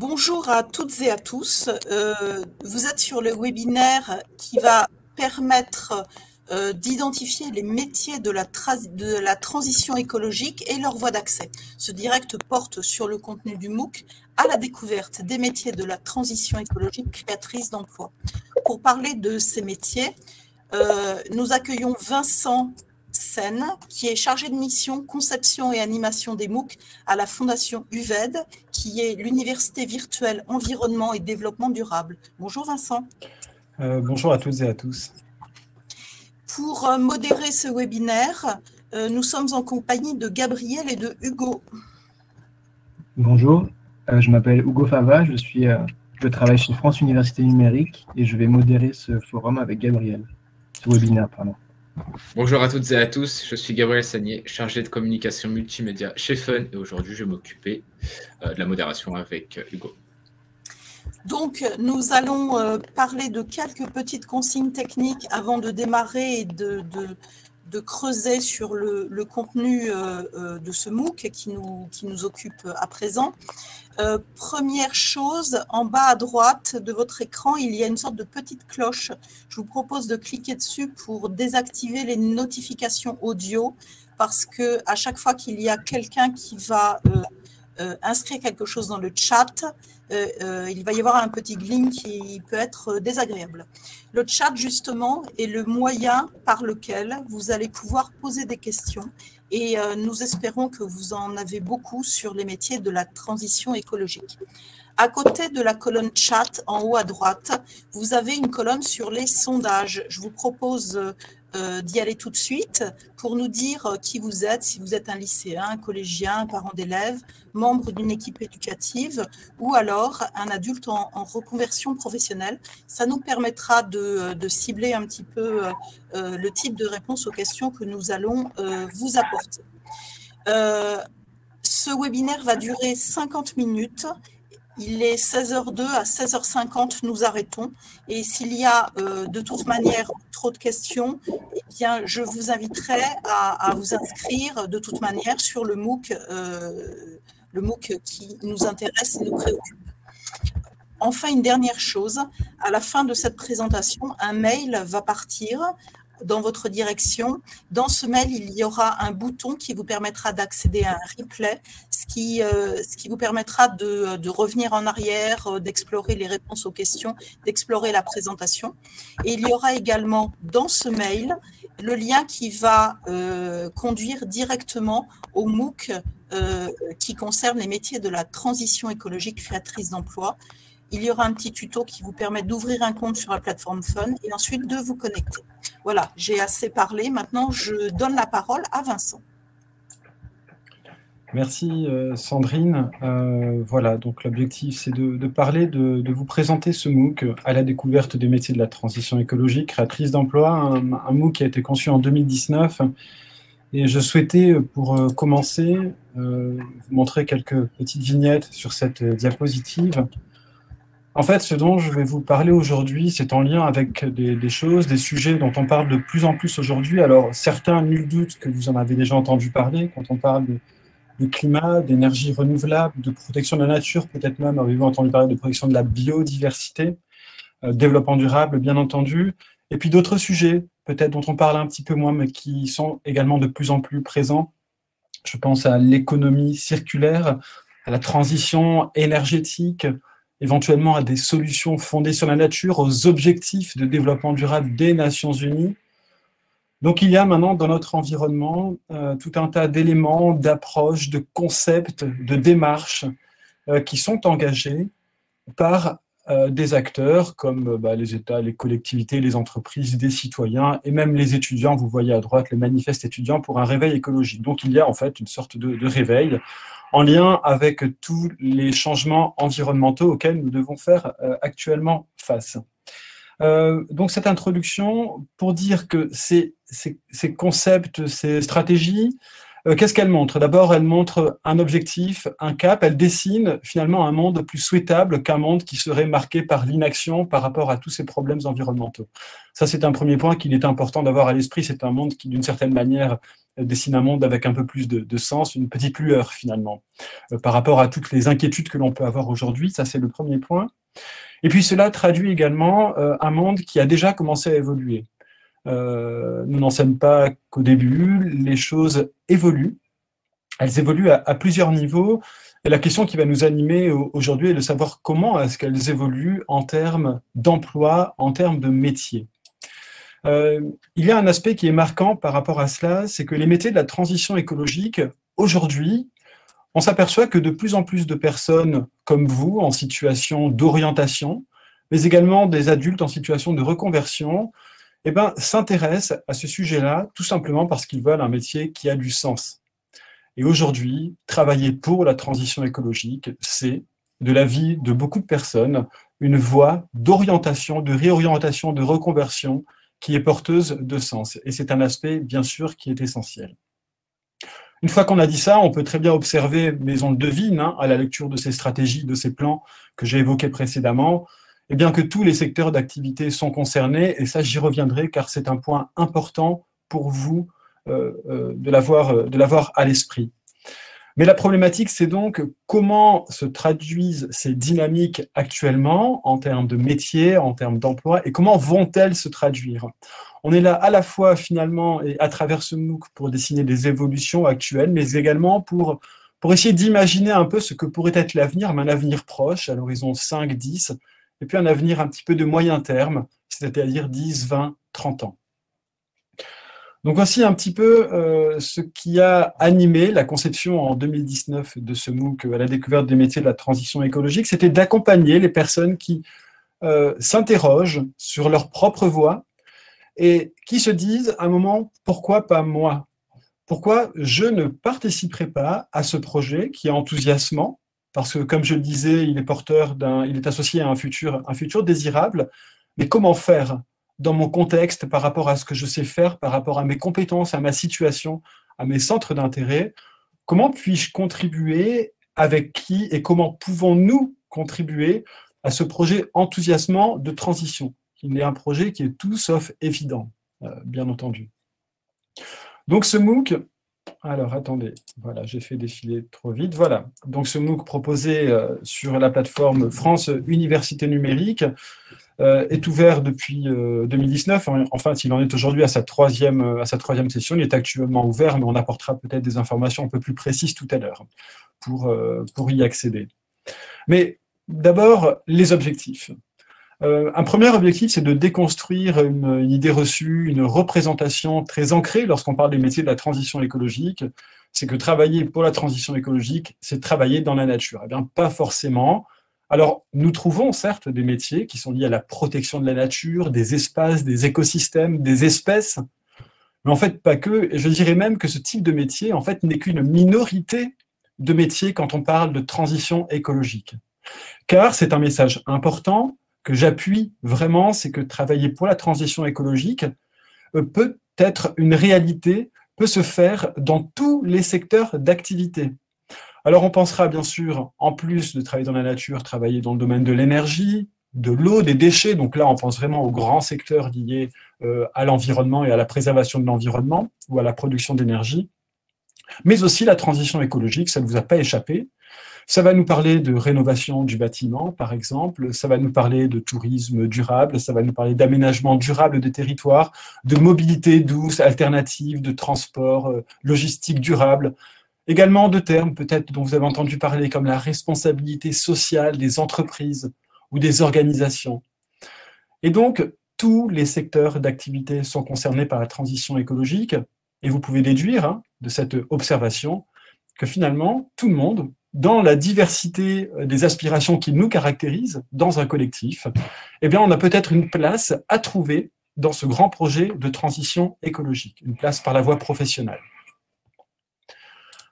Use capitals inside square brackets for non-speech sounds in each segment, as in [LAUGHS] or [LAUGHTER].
Bonjour à toutes et à tous. Euh, vous êtes sur le webinaire qui va permettre euh, d'identifier les métiers de la, transition écologique et leur voie d'accès. Ce direct porte sur le contenu du MOOC à la découverte des métiers de la transition écologique créatrice d'emplois. Pour parler de ces métiers, euh, nous accueillons Vincent Sen, qui est chargé de mission conception et animation des MOOC à la Fondation UVED, qui est l'Université virtuelle environnement et développement durable. Bonjour Vincent. Euh, bonjour à toutes et à tous. Pour euh, modérer ce webinaire, euh, nous sommes en compagnie de Gabriel et de Hugo. Bonjour, je m'appelle Hugo Fava, je, suis, je travaille chez France Université Numérique et je vais modérer ce forum avec Gabriel, ce webinaire, pardon. Bonjour à toutes et à tous, je suis Gabriel Sagnier, chargé de communication multimédia chez Fun et aujourd'hui je vais m'occuper euh, de la modération avec euh, Hugo. Donc nous allons euh, parler de quelques petites consignes techniques avant de démarrer et de creuser sur le, contenu euh, euh, de ce MOOC qui nous, qui nous occupe à présent. Euh, première chose, en bas à droite de votre écran, il y a une sorte de petite cloche. Je vous propose de cliquer dessus pour désactiver les notifications audio parce que à chaque fois qu'il y a quelqu'un qui va inscrire quelque chose dans le chat, euh, euh, il va y avoir un petit gling qui peut être désagréable. Le chat, justement, est le moyen par lequel vous allez pouvoir poser des questions et euh, nous espérons que vous en avez beaucoup sur les métiers de la transition écologique. À côté de la colonne chat, en haut à droite, vous avez une colonne sur les sondages. Je vous propose euh, d'y aller tout de suite pour nous dire euh, qui vous êtes, si vous êtes un lycéen, collégien, parent d'élève, membre d'une équipe éducative ou alors un adulte en, reconversion professionnelle. Ça nous permettra de, cibler un petit peu euh, le type de réponse aux questions que nous allons vous apporter. ce webinaire va durer 50 minutes il est 16h02 à 16h50, nous arrêtons. Et s'il y a euh, de toute manière trop de questions, eh bien, je vous inviterai à, vous inscrire de toute manière sur le MOOC, euh, le MOOC qui nous intéresse et nous préoccupe. Enfin, une dernière chose, à la fin de cette présentation, un mail va partir dans votre direction. Dans ce mail, il y aura un bouton qui vous permettra d'accéder à un replay, ce qui, euh, vous permettra de, revenir en arrière, euh, d'explorer les réponses aux questions, d'explorer la présentation. Et il y aura également dans ce mail le lien qui va euh, conduire directement au MOOC qui concerne les métiers de la transition écologique créatrice d'emploi il y aura un petit tuto qui vous permet d'ouvrir un compte sur la plateforme Fun et ensuite de vous connecter. Voilà, j'ai assez parlé. Maintenant, je donne la parole à Vincent. Merci euh, Sandrine. Euh, voilà, donc l'objectif c'est de, parler, de, vous présenter ce MOOC à la découverte des métiers de la transition écologique, créatrice d'emploi, un, MOOC qui a été conçu en 2019. Et je souhaitais, pour euh, commencer, vous montrer quelques petites vignettes sur cette diapositive en fait, ce dont je vais vous parler aujourd'hui, c'est en lien avec des, choses, des sujets dont on parle de plus en plus aujourd'hui. Alors, certains, nul doute que vous en avez déjà entendu parler quand on parle de, climat, d'énergie renouvelable, de protection de la nature, peut-être même avez-vous entendu parler de protection de la biodiversité, euh, développement durable, bien entendu, et puis d'autres sujets, peut-être dont on parle un petit peu moins, mais qui sont également de plus en plus présents. Je pense à l'économie circulaire, à la transition énergétique, éventuellement à des solutions fondées sur la nature, aux objectifs de développement durable des Nations Unies. Donc il y a maintenant dans notre environnement euh, tout un tas d'éléments, d'approches, de concepts, de démarches euh, qui sont engagés par euh, des acteurs comme bah, les États, les collectivités, les entreprises, des citoyens et même les étudiants. Vous voyez à droite le manifeste étudiant pour un réveil écologique. Donc il y a en fait une sorte de, de réveil en lien avec tous les changements environnementaux auxquels nous devons faire euh, actuellement face. Euh, donc cette introduction pour dire que ces, concepts, ces stratégies, euh, qu'est-ce qu'elle montre D'abord, elle montre un objectif, un cap, elle dessine finalement un monde plus souhaitable qu'un monde qui serait marqué par l'inaction par rapport à tous ces problèmes environnementaux. Ça, c'est un premier point qu'il est important d'avoir à l'esprit. C'est un monde qui, d'une certaine manière, dessine un monde avec un peu plus de, sens, une petite lueur finalement, euh, par rapport à toutes les inquiétudes que l'on peut avoir aujourd'hui. Ça, c'est le premier point. Et puis cela traduit également euh, un monde qui a déjà commencé à évoluer. Euh, nous n'en sommes pas qu'au début, les choses évoluent. Elles évoluent à, plusieurs niveaux. Et la question qui va nous animer aujourd'hui est de savoir comment est-ce qu'elles évoluent en termes d'emploi, en termes de métier. Euh, il y a un aspect qui est marquant par rapport à cela, c'est que les métiers de la transition écologique, aujourd'hui, on s'aperçoit que de plus en plus de personnes comme vous, en situation d'orientation, mais également des adultes en situation de reconversion, eh ben, s'intéressent à ce sujet-là tout simplement parce qu'ils veulent un métier qui a du sens. Et aujourd'hui, travailler pour la transition écologique, c'est, de la vie de beaucoup de personnes, une voie d'orientation, de réorientation, de reconversion qui est porteuse de sens. Et c'est un aspect, bien sûr, qui est essentiel. Une fois qu'on a dit ça, on peut très bien observer, mais on le devine, hein, à la lecture de ces stratégies, de ces plans que j'ai évoqués précédemment, eh bien que tous les secteurs d'activité sont concernés, et ça j'y reviendrai car c'est un point important pour vous euh, euh, de l'avoir à l'esprit. Mais la problématique, c'est donc comment se traduisent ces dynamiques actuellement en termes de métier, en termes d'emploi, et comment vont-elles se traduire? On est là à la fois finalement et à travers ce MOOC pour dessiner des évolutions actuelles, mais également pour, pour essayer d'imaginer un peu ce que pourrait être l'avenir, mais un avenir proche, à l'horizon 5, 10, et puis un avenir un petit peu de moyen terme, c'est-à-dire 10, 20, 30 ans. Donc voici un petit peu euh, ce qui a animé la conception en 2019 de ce MOOC à la découverte des métiers de la transition écologique, c'était d'accompagner les personnes qui euh, s'interrogent sur leur propre voie et qui se disent à un moment, pourquoi pas moi? Pourquoi je ne participerai pas à ce projet qui est enthousiasmant? Parce que comme je le disais, il est porteur d'un, il est associé à un futur, un futur désirable, mais comment faire? Dans mon contexte, par rapport à ce que je sais faire, par rapport à mes compétences, à ma situation, à mes centres d'intérêt. Comment puis-je contribuer avec qui et comment pouvons-nous contribuer à ce projet enthousiasmant de transition? Il est un projet qui est tout sauf évident, euh, bien entendu. Donc ce MOOC, alors attendez, voilà, j'ai fait défiler trop vite. Voilà, donc ce MOOC proposé euh, sur la plateforme France Université Numérique est ouvert depuis 2019. Euh, enfin, s'il en est aujourd'hui à, sa troisième, euh, à sa troisième session, il est actuellement ouvert, mais on apportera peut-être des informations un peu plus précises tout à l'heure pour, pour y accéder. Mais d'abord, les objectifs. un premier objectif, c'est de déconstruire une, idée reçue, une représentation très ancrée lorsqu'on parle des métiers de la transition écologique. C'est que travailler pour la transition écologique, c'est travailler dans la nature. Eh bien, pas forcément. Alors, nous trouvons certes des métiers qui sont liés à la protection de la nature, des espaces, des écosystèmes, des espèces, mais en fait pas que. Je dirais même que ce type de métier, en fait, n'est qu'une minorité de métiers quand on parle de transition écologique. Car c'est un message important que j'appuie vraiment, c'est que travailler pour la transition écologique euh, peut être une réalité, peut se faire dans tous les secteurs d'activité. Alors on pensera bien sûr, en plus de travailler dans la nature, travailler dans le domaine de l'énergie, de l'eau, des déchets. Donc là, on pense vraiment aux grands secteurs liés euh, à l'environnement et à la préservation de l'environnement ou à la production d'énergie. Mais aussi la transition écologique, ça ne vous a pas échappé. Ça va nous parler de rénovation du bâtiment, par exemple. Ça va nous parler de tourisme durable. Ça va nous parler d'aménagement durable des territoires, de mobilité douce, alternative, de transport, euh, logistique durable. Également de termes peut-être dont vous avez entendu parler comme la responsabilité sociale des entreprises ou des organisations. Et donc, tous les secteurs d'activité sont concernés par la transition écologique et vous pouvez déduire hein, de cette observation que finalement, tout le monde, dans la diversité des aspirations qui nous caractérisent dans un collectif, eh bien, on a peut-être une place à trouver dans ce grand projet de transition écologique, une place par la voie professionnelle.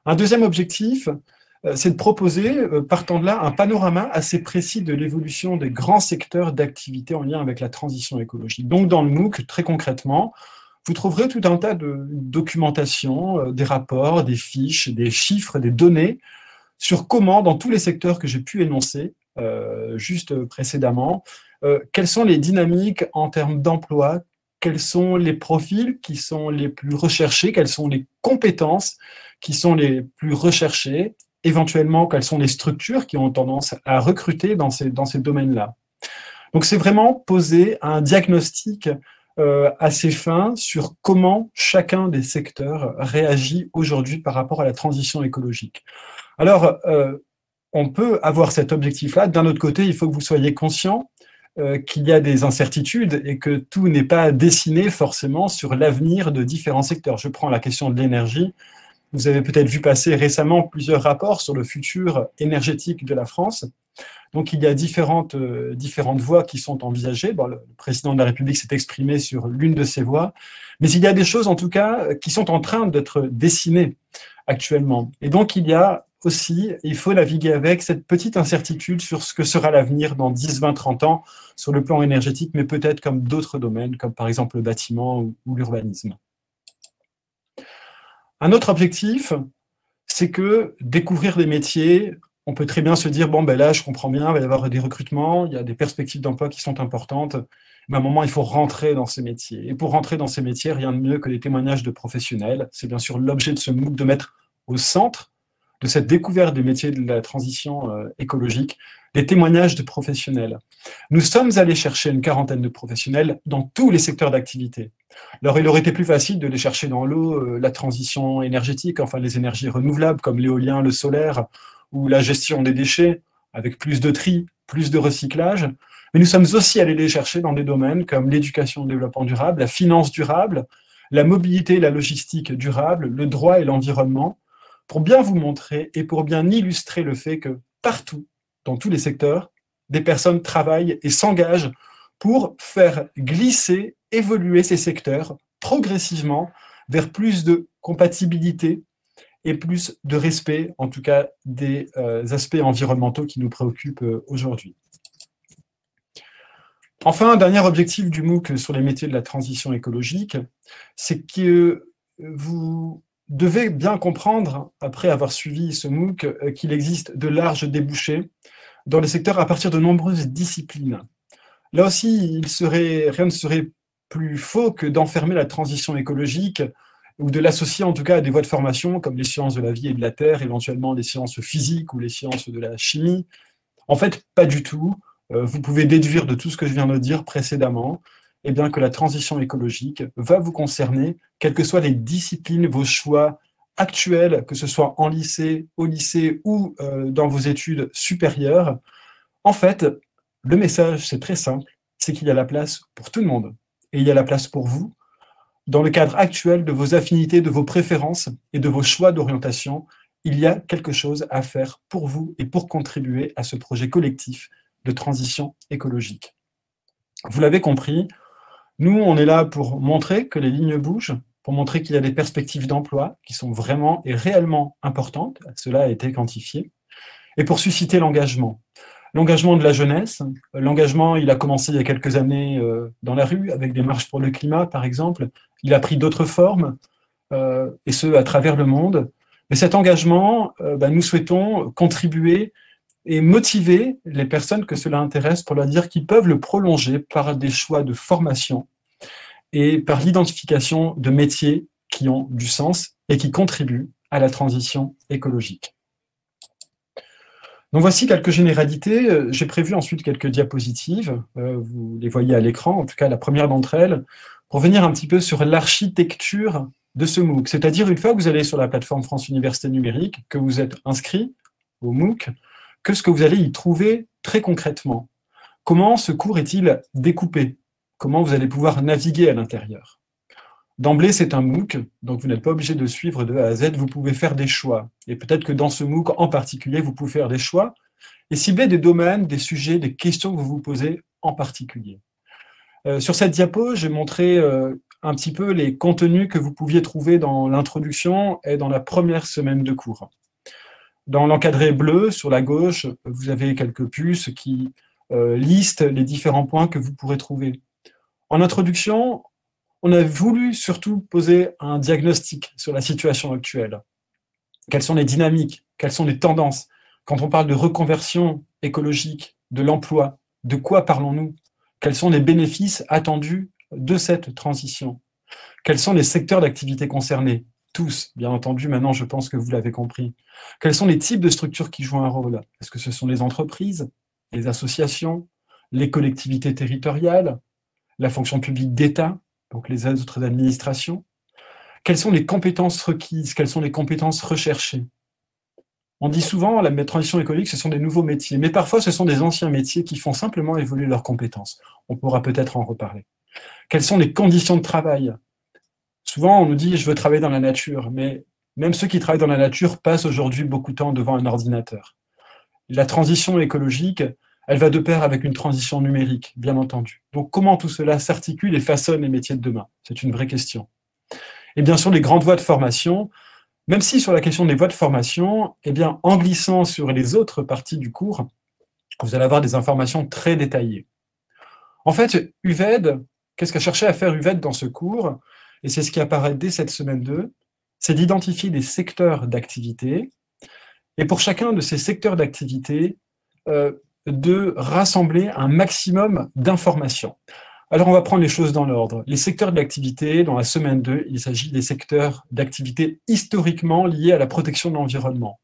Un deuxième objectif, euh, c'est de proposer, euh, partant de là, un panorama assez précis de l'évolution des grands secteurs d'activité en lien avec la transition écologique. Donc, dans le MOOC, très concrètement, vous trouverez tout un tas de documentation, euh, des rapports, des fiches, des chiffres, des données sur comment, dans tous les secteurs que j'ai pu énoncer juste précédemment, quelles sont les dynamiques en termes d'emploi, quels sont les profils qui sont les plus recherchés, quelles sont les compétences qui sont les plus recherchées, éventuellement quelles sont les structures qui ont tendance à recruter dans ces, dans ces domaines-là. Donc c'est vraiment poser un diagnostic euh, assez fin sur comment chacun des secteurs réagit aujourd'hui par rapport à la transition écologique. Alors, euh, on peut avoir cet objectif-là. D'un autre côté, il faut que vous soyez conscient euh, qu'il y a des incertitudes et que tout n'est pas dessiné forcément sur l'avenir de différents secteurs. Je prends la question de l'énergie. Vous avez peut-être vu passer récemment plusieurs rapports sur le futur énergétique de la France. Donc il y a différentes, euh, différentes voies qui sont envisagées. le président de la République s'est exprimé sur l'une de ces voies, mais il y a des choses en tout cas qui sont en train d'être dessinées actuellement. Et donc il y a aussi, il faut naviguer avec cette petite incertitude sur ce que sera l'avenir dans 10, 20, 30 ans sur le plan énergétique, mais peut-être comme d'autres domaines, comme par exemple le bâtiment ou l'urbanisme. Un autre objectif, c'est que découvrir des métiers on peut très bien se dire, bon, ben là, je comprends bien, il va y avoir des recrutements, il y a des perspectives d'emploi qui sont importantes, mais à un moment, il faut rentrer dans ces métiers. Et pour rentrer dans ces métiers, rien de mieux que les témoignages de professionnels. C'est bien sûr l'objet de ce MOOC de mettre au centre de cette découverte des métiers de la transition euh, écologique, des témoignages de professionnels. Nous sommes allés chercher une quarantaine de professionnels dans tous les secteurs d'activité. Alors, il aurait été plus facile de les chercher dans l'eau, euh, la transition énergétique, enfin les énergies renouvelables comme l'éolien, le solaire, ou la gestion des déchets, avec plus de tri, plus de recyclage. Mais nous sommes aussi allés les chercher dans des domaines comme l'éducation et développement durable, la finance durable, la mobilité et la logistique durable, le droit et l'environnement, pour bien vous montrer et pour bien illustrer le fait que partout, dans tous les secteurs, des personnes travaillent et s'engagent pour faire glisser, évoluer ces secteurs progressivement vers plus de compatibilité, et plus de respect, en tout cas, des euh, aspects environnementaux qui nous préoccupent euh, aujourd'hui. Enfin, un dernier objectif du MOOC sur les métiers de la transition écologique, c'est que vous devez bien comprendre, après avoir suivi ce MOOC, euh, qu'il existe de larges débouchés dans les secteurs à partir de nombreuses disciplines. Là aussi, rien ne serait plus faux que d'enfermer la transition écologique ou de l'associer en tout cas à des voies de formation comme les sciences de la vie et de la terre, éventuellement les sciences physiques ou les sciences de la chimie. En fait, pas du tout. Euh, vous pouvez déduire de tout ce que je viens de dire précédemment eh bien, que la transition écologique va vous concerner, quelles que soient les disciplines, vos choix actuels, que ce soit en lycée, au lycée ou euh, dans vos études supérieures. En fait, le message, c'est très simple, c'est qu'il y a la place pour tout le monde. Et il y a la place pour vous, dans le cadre actuel de vos affinités, de vos préférences et de vos choix d'orientation, il y a quelque chose à faire pour vous et pour contribuer à ce projet collectif de transition écologique. Vous l'avez compris, nous, on est là pour montrer que les lignes bougent, pour montrer qu'il y a des perspectives d'emploi qui sont vraiment et réellement importantes, cela a été quantifié, et pour susciter l'engagement. L'engagement de la jeunesse, l'engagement, il a commencé il y a quelques années euh, dans la rue, avec des marches pour le climat, par exemple. Il a pris d'autres formes, euh, et ce, à travers le monde. Mais cet engagement, euh, bah, nous souhaitons contribuer et motiver les personnes que cela intéresse pour leur dire qu'ils peuvent le prolonger par des choix de formation et par l'identification de métiers qui ont du sens et qui contribuent à la transition écologique. Donc voici quelques généralités. Euh, j'ai prévu ensuite quelques diapositives. Euh, vous les voyez à l'écran, en tout cas la première d'entre elles, pour venir un petit peu sur l'architecture de ce MOOC. C'est-à-dire, une fois que vous allez sur la plateforme France Université Numérique, que vous êtes inscrit au MOOC, que ce que vous allez y trouver très concrètement. Comment ce cours est-il découpé? Comment vous allez pouvoir naviguer à l'intérieur? D'emblée, c'est un MOOC, donc vous n'êtes pas obligé de suivre de A à Z, vous pouvez faire des choix. Et peut-être que dans ce MOOC en particulier, vous pouvez faire des choix et cibler des domaines, des sujets, des questions que vous vous posez en particulier. Euh, sur cette diapo, j'ai montré euh, un petit peu les contenus que vous pouviez trouver dans l'introduction et dans la première semaine de cours. Dans l'encadré bleu, sur la gauche, vous avez quelques puces qui euh, listent les différents points que vous pourrez trouver. En introduction, on a voulu surtout poser un diagnostic sur la situation actuelle. Quelles sont les dynamiques? Quelles sont les tendances? Quand on parle de reconversion écologique, de l'emploi, de quoi parlons-nous? Quels sont les bénéfices attendus de cette transition? Quels sont les secteurs d'activité concernés? Tous, bien entendu, maintenant je pense que vous l'avez compris. Quels sont les types de structures qui jouent un rôle? Est-ce que ce sont les entreprises, les associations, les collectivités territoriales, la fonction publique d'État, donc les autres administrations? Quelles sont les compétences requises? Quelles sont les compétences recherchées? On dit souvent, la transition écologique, ce sont des nouveaux métiers, mais parfois ce sont des anciens métiers qui font simplement évoluer leurs compétences. On pourra peut-être en reparler. Quelles sont les conditions de travail? Souvent, on nous dit, je veux travailler dans la nature, mais même ceux qui travaillent dans la nature passent aujourd'hui beaucoup de temps devant un ordinateur. La transition écologique, elle va de pair avec une transition numérique, bien entendu. Donc comment tout cela s'articule et façonne les métiers de demain? C'est une vraie question. Et bien sûr, les grandes voies de formation, même si sur la question des voies de formation, eh en glissant sur les autres parties du cours, vous allez avoir des informations très détaillées. En fait, UVED, qu'est-ce qu'a cherché à faire UVED dans ce cours? Et c'est ce qui apparaît dès cette semaine 2, c'est d'identifier des secteurs d'activité. Et pour chacun de ces secteurs d'activité, euh, de rassembler un maximum d'informations. Alors, on va prendre les choses dans l'ordre. Les secteurs d'activité, dans la semaine 2, il s'agit des secteurs d'activité historiquement liés à la protection de l'environnement.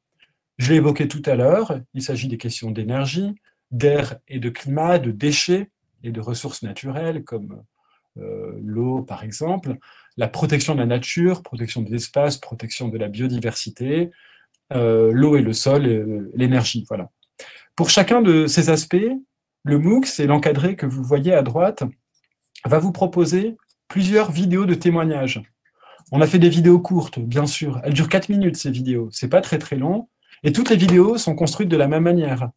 Je l'ai évoqué tout à l'heure, il s'agit des questions d'énergie, d'air et de climat, de déchets et de ressources naturelles comme euh, l'eau par exemple, la protection de la nature, protection des espaces, protection de la biodiversité, euh, l'eau et le sol, l'énergie. Voilà. Pour chacun de ces aspects, le MOOC, c'est l'encadré que vous voyez à droite, va vous proposer plusieurs vidéos de témoignages. On a fait des vidéos courtes, bien sûr. Elles durent 4 minutes, ces vidéos. C'est pas très très long. Et toutes les vidéos sont construites de la même manière.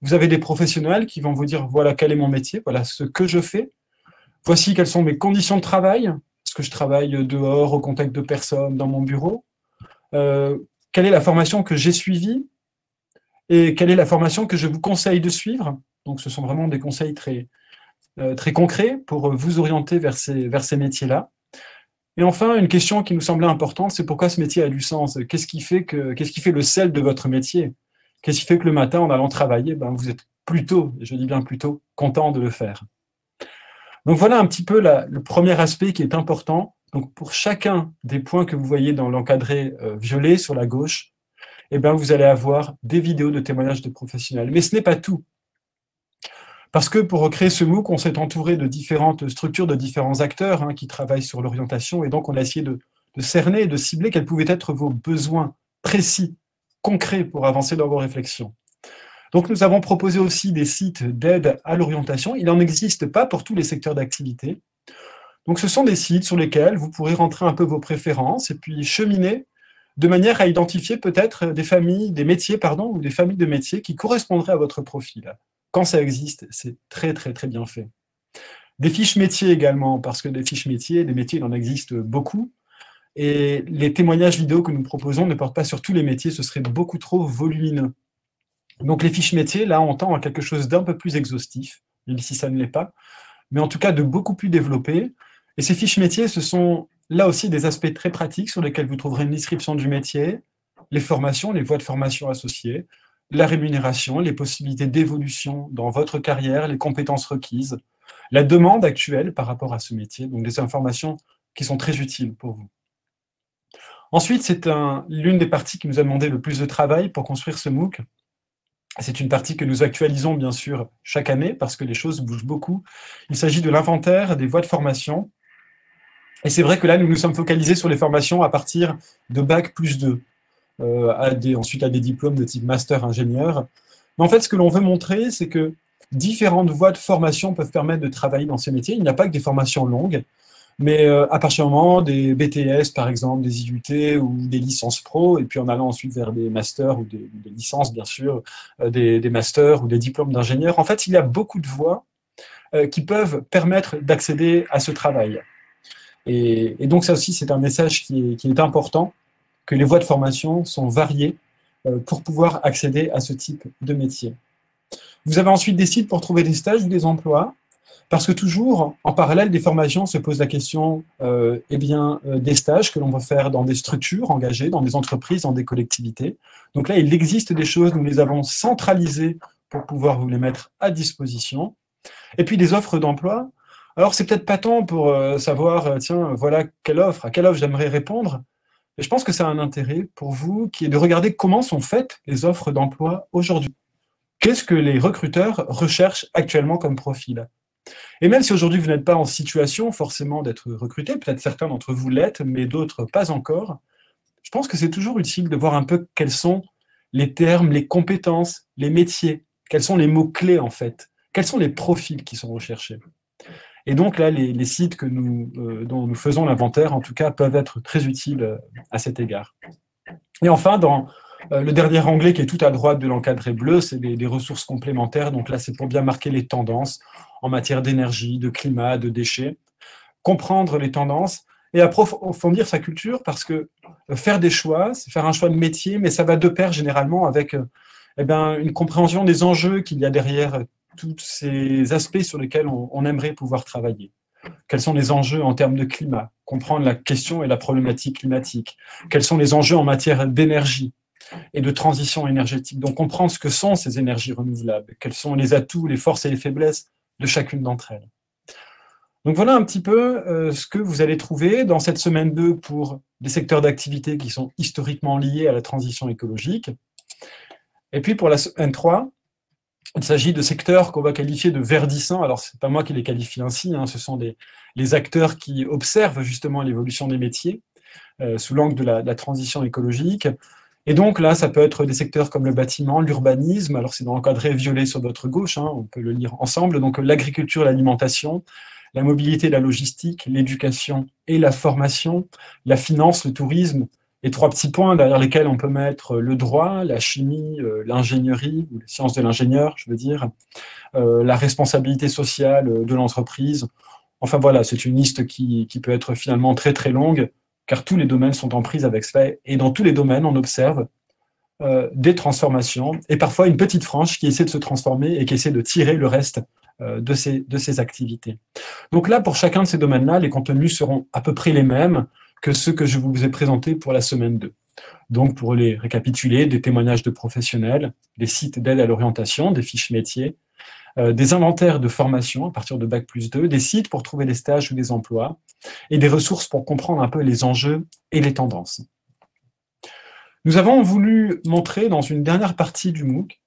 Vous avez des professionnels qui vont vous dire voilà quel est mon métier, voilà ce que je fais. Voici quelles sont mes conditions de travail. Que je travaille dehors, au contact de personnes, dans mon bureau. Euh, Quelle est la formation que j'ai suivie et quelle est la formation que je vous conseille de suivre? Donc, ce sont vraiment des conseils très, euh, très concrets pour vous orienter vers ces, métiers-là. Et enfin, une question qui nous semblait importante, c'est pourquoi ce métier a du sens? Qu'est-ce qui fait que, qu'est-ce qui fait le sel de votre métier? Qu'est-ce qui fait que le matin, en allant travailler, ben, vous êtes plutôt, je dis bien plutôt, content de le faire? Donc voilà un petit peu le premier aspect qui est important. Donc pour chacun des points que vous voyez dans l'encadré euh, violet sur la gauche, eh bien, vous allez avoir des vidéos de témoignages de professionnels. Mais ce n'est pas tout. Parce que pour recréer ce MOOC, on s'est entouré de différentes structures, de différents acteurs hein, qui travaillent sur l'orientation, et donc on a essayé de, cerner et de cibler quels pouvaient être vos besoins précis, concrets pour avancer dans vos réflexions. Donc nous avons proposé aussi des sites d'aide à l'orientation. Il n'en existe pas pour tous les secteurs d'activité. Donc ce sont des sites sur lesquels vous pourrez rentrer un peu vos préférences et puis cheminer de manière à identifier peut-être des familles, des métiers, pardon, ou des familles de métiers qui correspondraient à votre profil. Quand ça existe, c'est très très très bien fait. Des fiches métiers également, parce que des fiches métiers, des métiers, il en existe beaucoup. Et les témoignages vidéo que nous proposons ne portent pas sur tous les métiers, ce serait beaucoup trop volumineux. Donc les fiches métiers, là, on tend à quelque chose d'un peu plus exhaustif, même si ça ne l'est pas, mais en tout cas de beaucoup plus développé. Et ces fiches métiers, ce sont Là aussi, des aspects très pratiques sur lesquels vous trouverez une description du métier, les formations, les voies de formation associées, la rémunération, les possibilités d'évolution dans votre carrière, les compétences requises, la demande actuelle par rapport à ce métier, donc des informations qui sont très utiles pour vous. Ensuite, c'est l'une des parties qui nous a demandé le plus de travail pour construire ce MOOC. C'est une partie que nous actualisons bien sûr chaque année parce que les choses bougent beaucoup. Il s'agit de l'inventaire des voies de formation et c'est vrai que là, nous nous sommes focalisés sur les formations à partir de Bac plus 2, euh, ensuite à des diplômes de type master ingénieur. Mais en fait, ce que l'on veut montrer, c'est que différentes voies de formation peuvent permettre de travailler dans ces métiers. Il n'y a pas que des formations longues, mais euh, à partir du moment des BTS, par exemple, des IUT ou des licences pro, et puis en allant ensuite vers des masters ou des, licences, bien sûr, euh, des, des, masters ou des diplômes d'ingénieur, en fait, il y a beaucoup de voies euh, qui peuvent permettre d'accéder à ce travail. Et, donc ça aussi, c'est un message qui est, important, que les voies de formation sont variées euh, pour pouvoir accéder à ce type de métier. Vous avez ensuite des sites pour trouver des stages ou des emplois. Parce que toujours, en parallèle des formations, se pose la question euh, eh bien, euh, des stages que l'on va faire dans des structures engagées, dans des entreprises, dans des collectivités. Donc là, il existe des choses, nous les avons centralisées pour pouvoir vous les mettre à disposition. Et puis des offres d'emploi. Alors, c'est peut-être pas tant pour euh, savoir, tiens, voilà quelle offre, à quelle offre j'aimerais répondre. Mais je pense que ça a un intérêt pour vous qui est de regarder comment sont faites les offres d'emploi aujourd'hui. Qu'est-ce que les recruteurs recherchent actuellement comme profil? Et même si aujourd'hui vous n'êtes pas en situation forcément d'être recruté, peut-être certains d'entre vous l'êtes, mais d'autres pas encore, je pense que c'est toujours utile de voir un peu quels sont les termes, les compétences, les métiers, quels sont les mots-clés en fait, quels sont les profils qui sont recherchés. Et donc là, les, sites que nous, euh, dont nous faisons l'inventaire, en tout cas, peuvent être très utiles euh, à cet égard. Et enfin, dans euh, le dernier onglet qui est tout à droite de l'encadré bleu, c'est des, ressources complémentaires. Donc là, c'est pour bien marquer les tendances en matière d'énergie, de climat, de déchets. Comprendre les tendances et approfondir sa culture parce que faire des choix, c'est faire un choix de métier, mais ça va de pair généralement avec eh bien, une compréhension des enjeux qu'il y a derrière tous ces aspects sur lesquels on, aimerait pouvoir travailler. Quels sont les enjeux en termes de climat? Comprendre la question et la problématique climatique. Quels sont les enjeux en matière d'énergie et de transition énergétique? Donc comprendre ce que sont ces énergies renouvelables, quels sont les atouts, les forces et les faiblesses chacune d'entre elles. Donc voilà un petit peu euh, ce que vous allez trouver dans cette semaine 2 pour des secteurs d'activité qui sont historiquement liés à la transition écologique. Et puis pour la semaine 3, il s'agit de secteurs qu'on va qualifier de verdissants. Alors, ce n'est pas moi qui les qualifie ainsi, hein. ce sont les acteurs qui observent justement l'évolution des métiers euh, sous l'angle de la, transition écologique. Et donc là, ça peut être des secteurs comme le bâtiment, l'urbanisme. Alors, c'est dans l'encadré violet sur votre gauche, hein, on peut le lire ensemble. Donc, l'agriculture, l'alimentation, la mobilité, la logistique, l'éducation et la formation, la finance, le tourisme, les trois petits points derrière lesquels on peut mettre le droit, la chimie, euh, l'ingénierie, ou les sciences de l'ingénieur, je veux dire, euh, la responsabilité sociale de l'entreprise. Enfin voilà, c'est une liste qui, peut être finalement très très longue, car tous les domaines sont en prise avec cela, et dans tous les domaines, on observe euh, des transformations, et parfois une petite frange qui essaie de se transformer et qui essaie de tirer le reste de, ces, de ces activités. Donc là, pour chacun de ces domaines-là, les contenus seront à peu près les mêmes, que ceux que je vous ai présentés pour la semaine 2. Donc, pour les récapituler, des témoignages de professionnels, des sites d'aide à l'orientation, des fiches métiers, euh, des inventaires de formation à partir de Bac plus 2, des sites pour trouver des stages ou des emplois, et des ressources pour comprendre un peu les enjeux et les tendances. Nous avons voulu montrer dans une dernière partie du MOOC,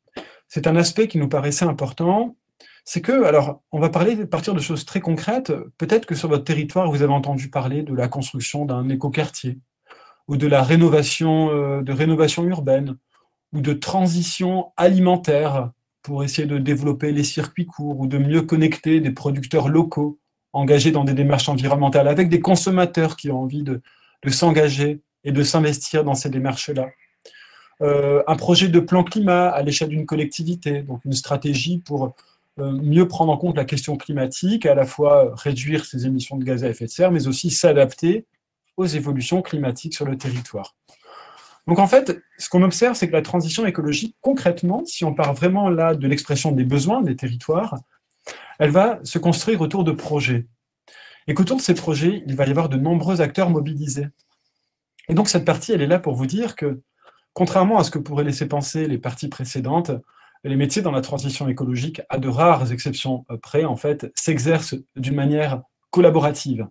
c'est un aspect qui nous paraissait important, c'est que, alors, on va parler à partir de choses très concrètes. Peut-être que sur votre territoire, vous avez entendu parler de la construction d'un écoquartier, ou de la rénovation, euh, de rénovation urbaine, ou de transition alimentaire pour essayer de développer les circuits courts, ou de mieux connecter des producteurs locaux engagés dans des démarches environnementales avec des consommateurs qui ont envie de, s'engager et de s'investir dans ces démarches-là. Euh, un projet de plan climat à l'échelle d'une collectivité, donc une stratégie pour euh, mieux prendre en compte la question climatique, à la fois réduire ses émissions de gaz à effet de serre, mais aussi s'adapter aux évolutions climatiques sur le territoire. Donc en fait, ce qu'on observe, c'est que la transition écologique, concrètement, si on part vraiment là de l'expression des besoins des territoires, elle va se construire autour de projets. Et qu'autour de ces projets, il va y avoir de nombreux acteurs mobilisés. Et donc cette partie, elle est là pour vous dire que, contrairement à ce que pourraient laisser penser les parties précédentes, les métiers dans la transition écologique, à de rares exceptions près, en fait, s'exercent d'une manière collaborative.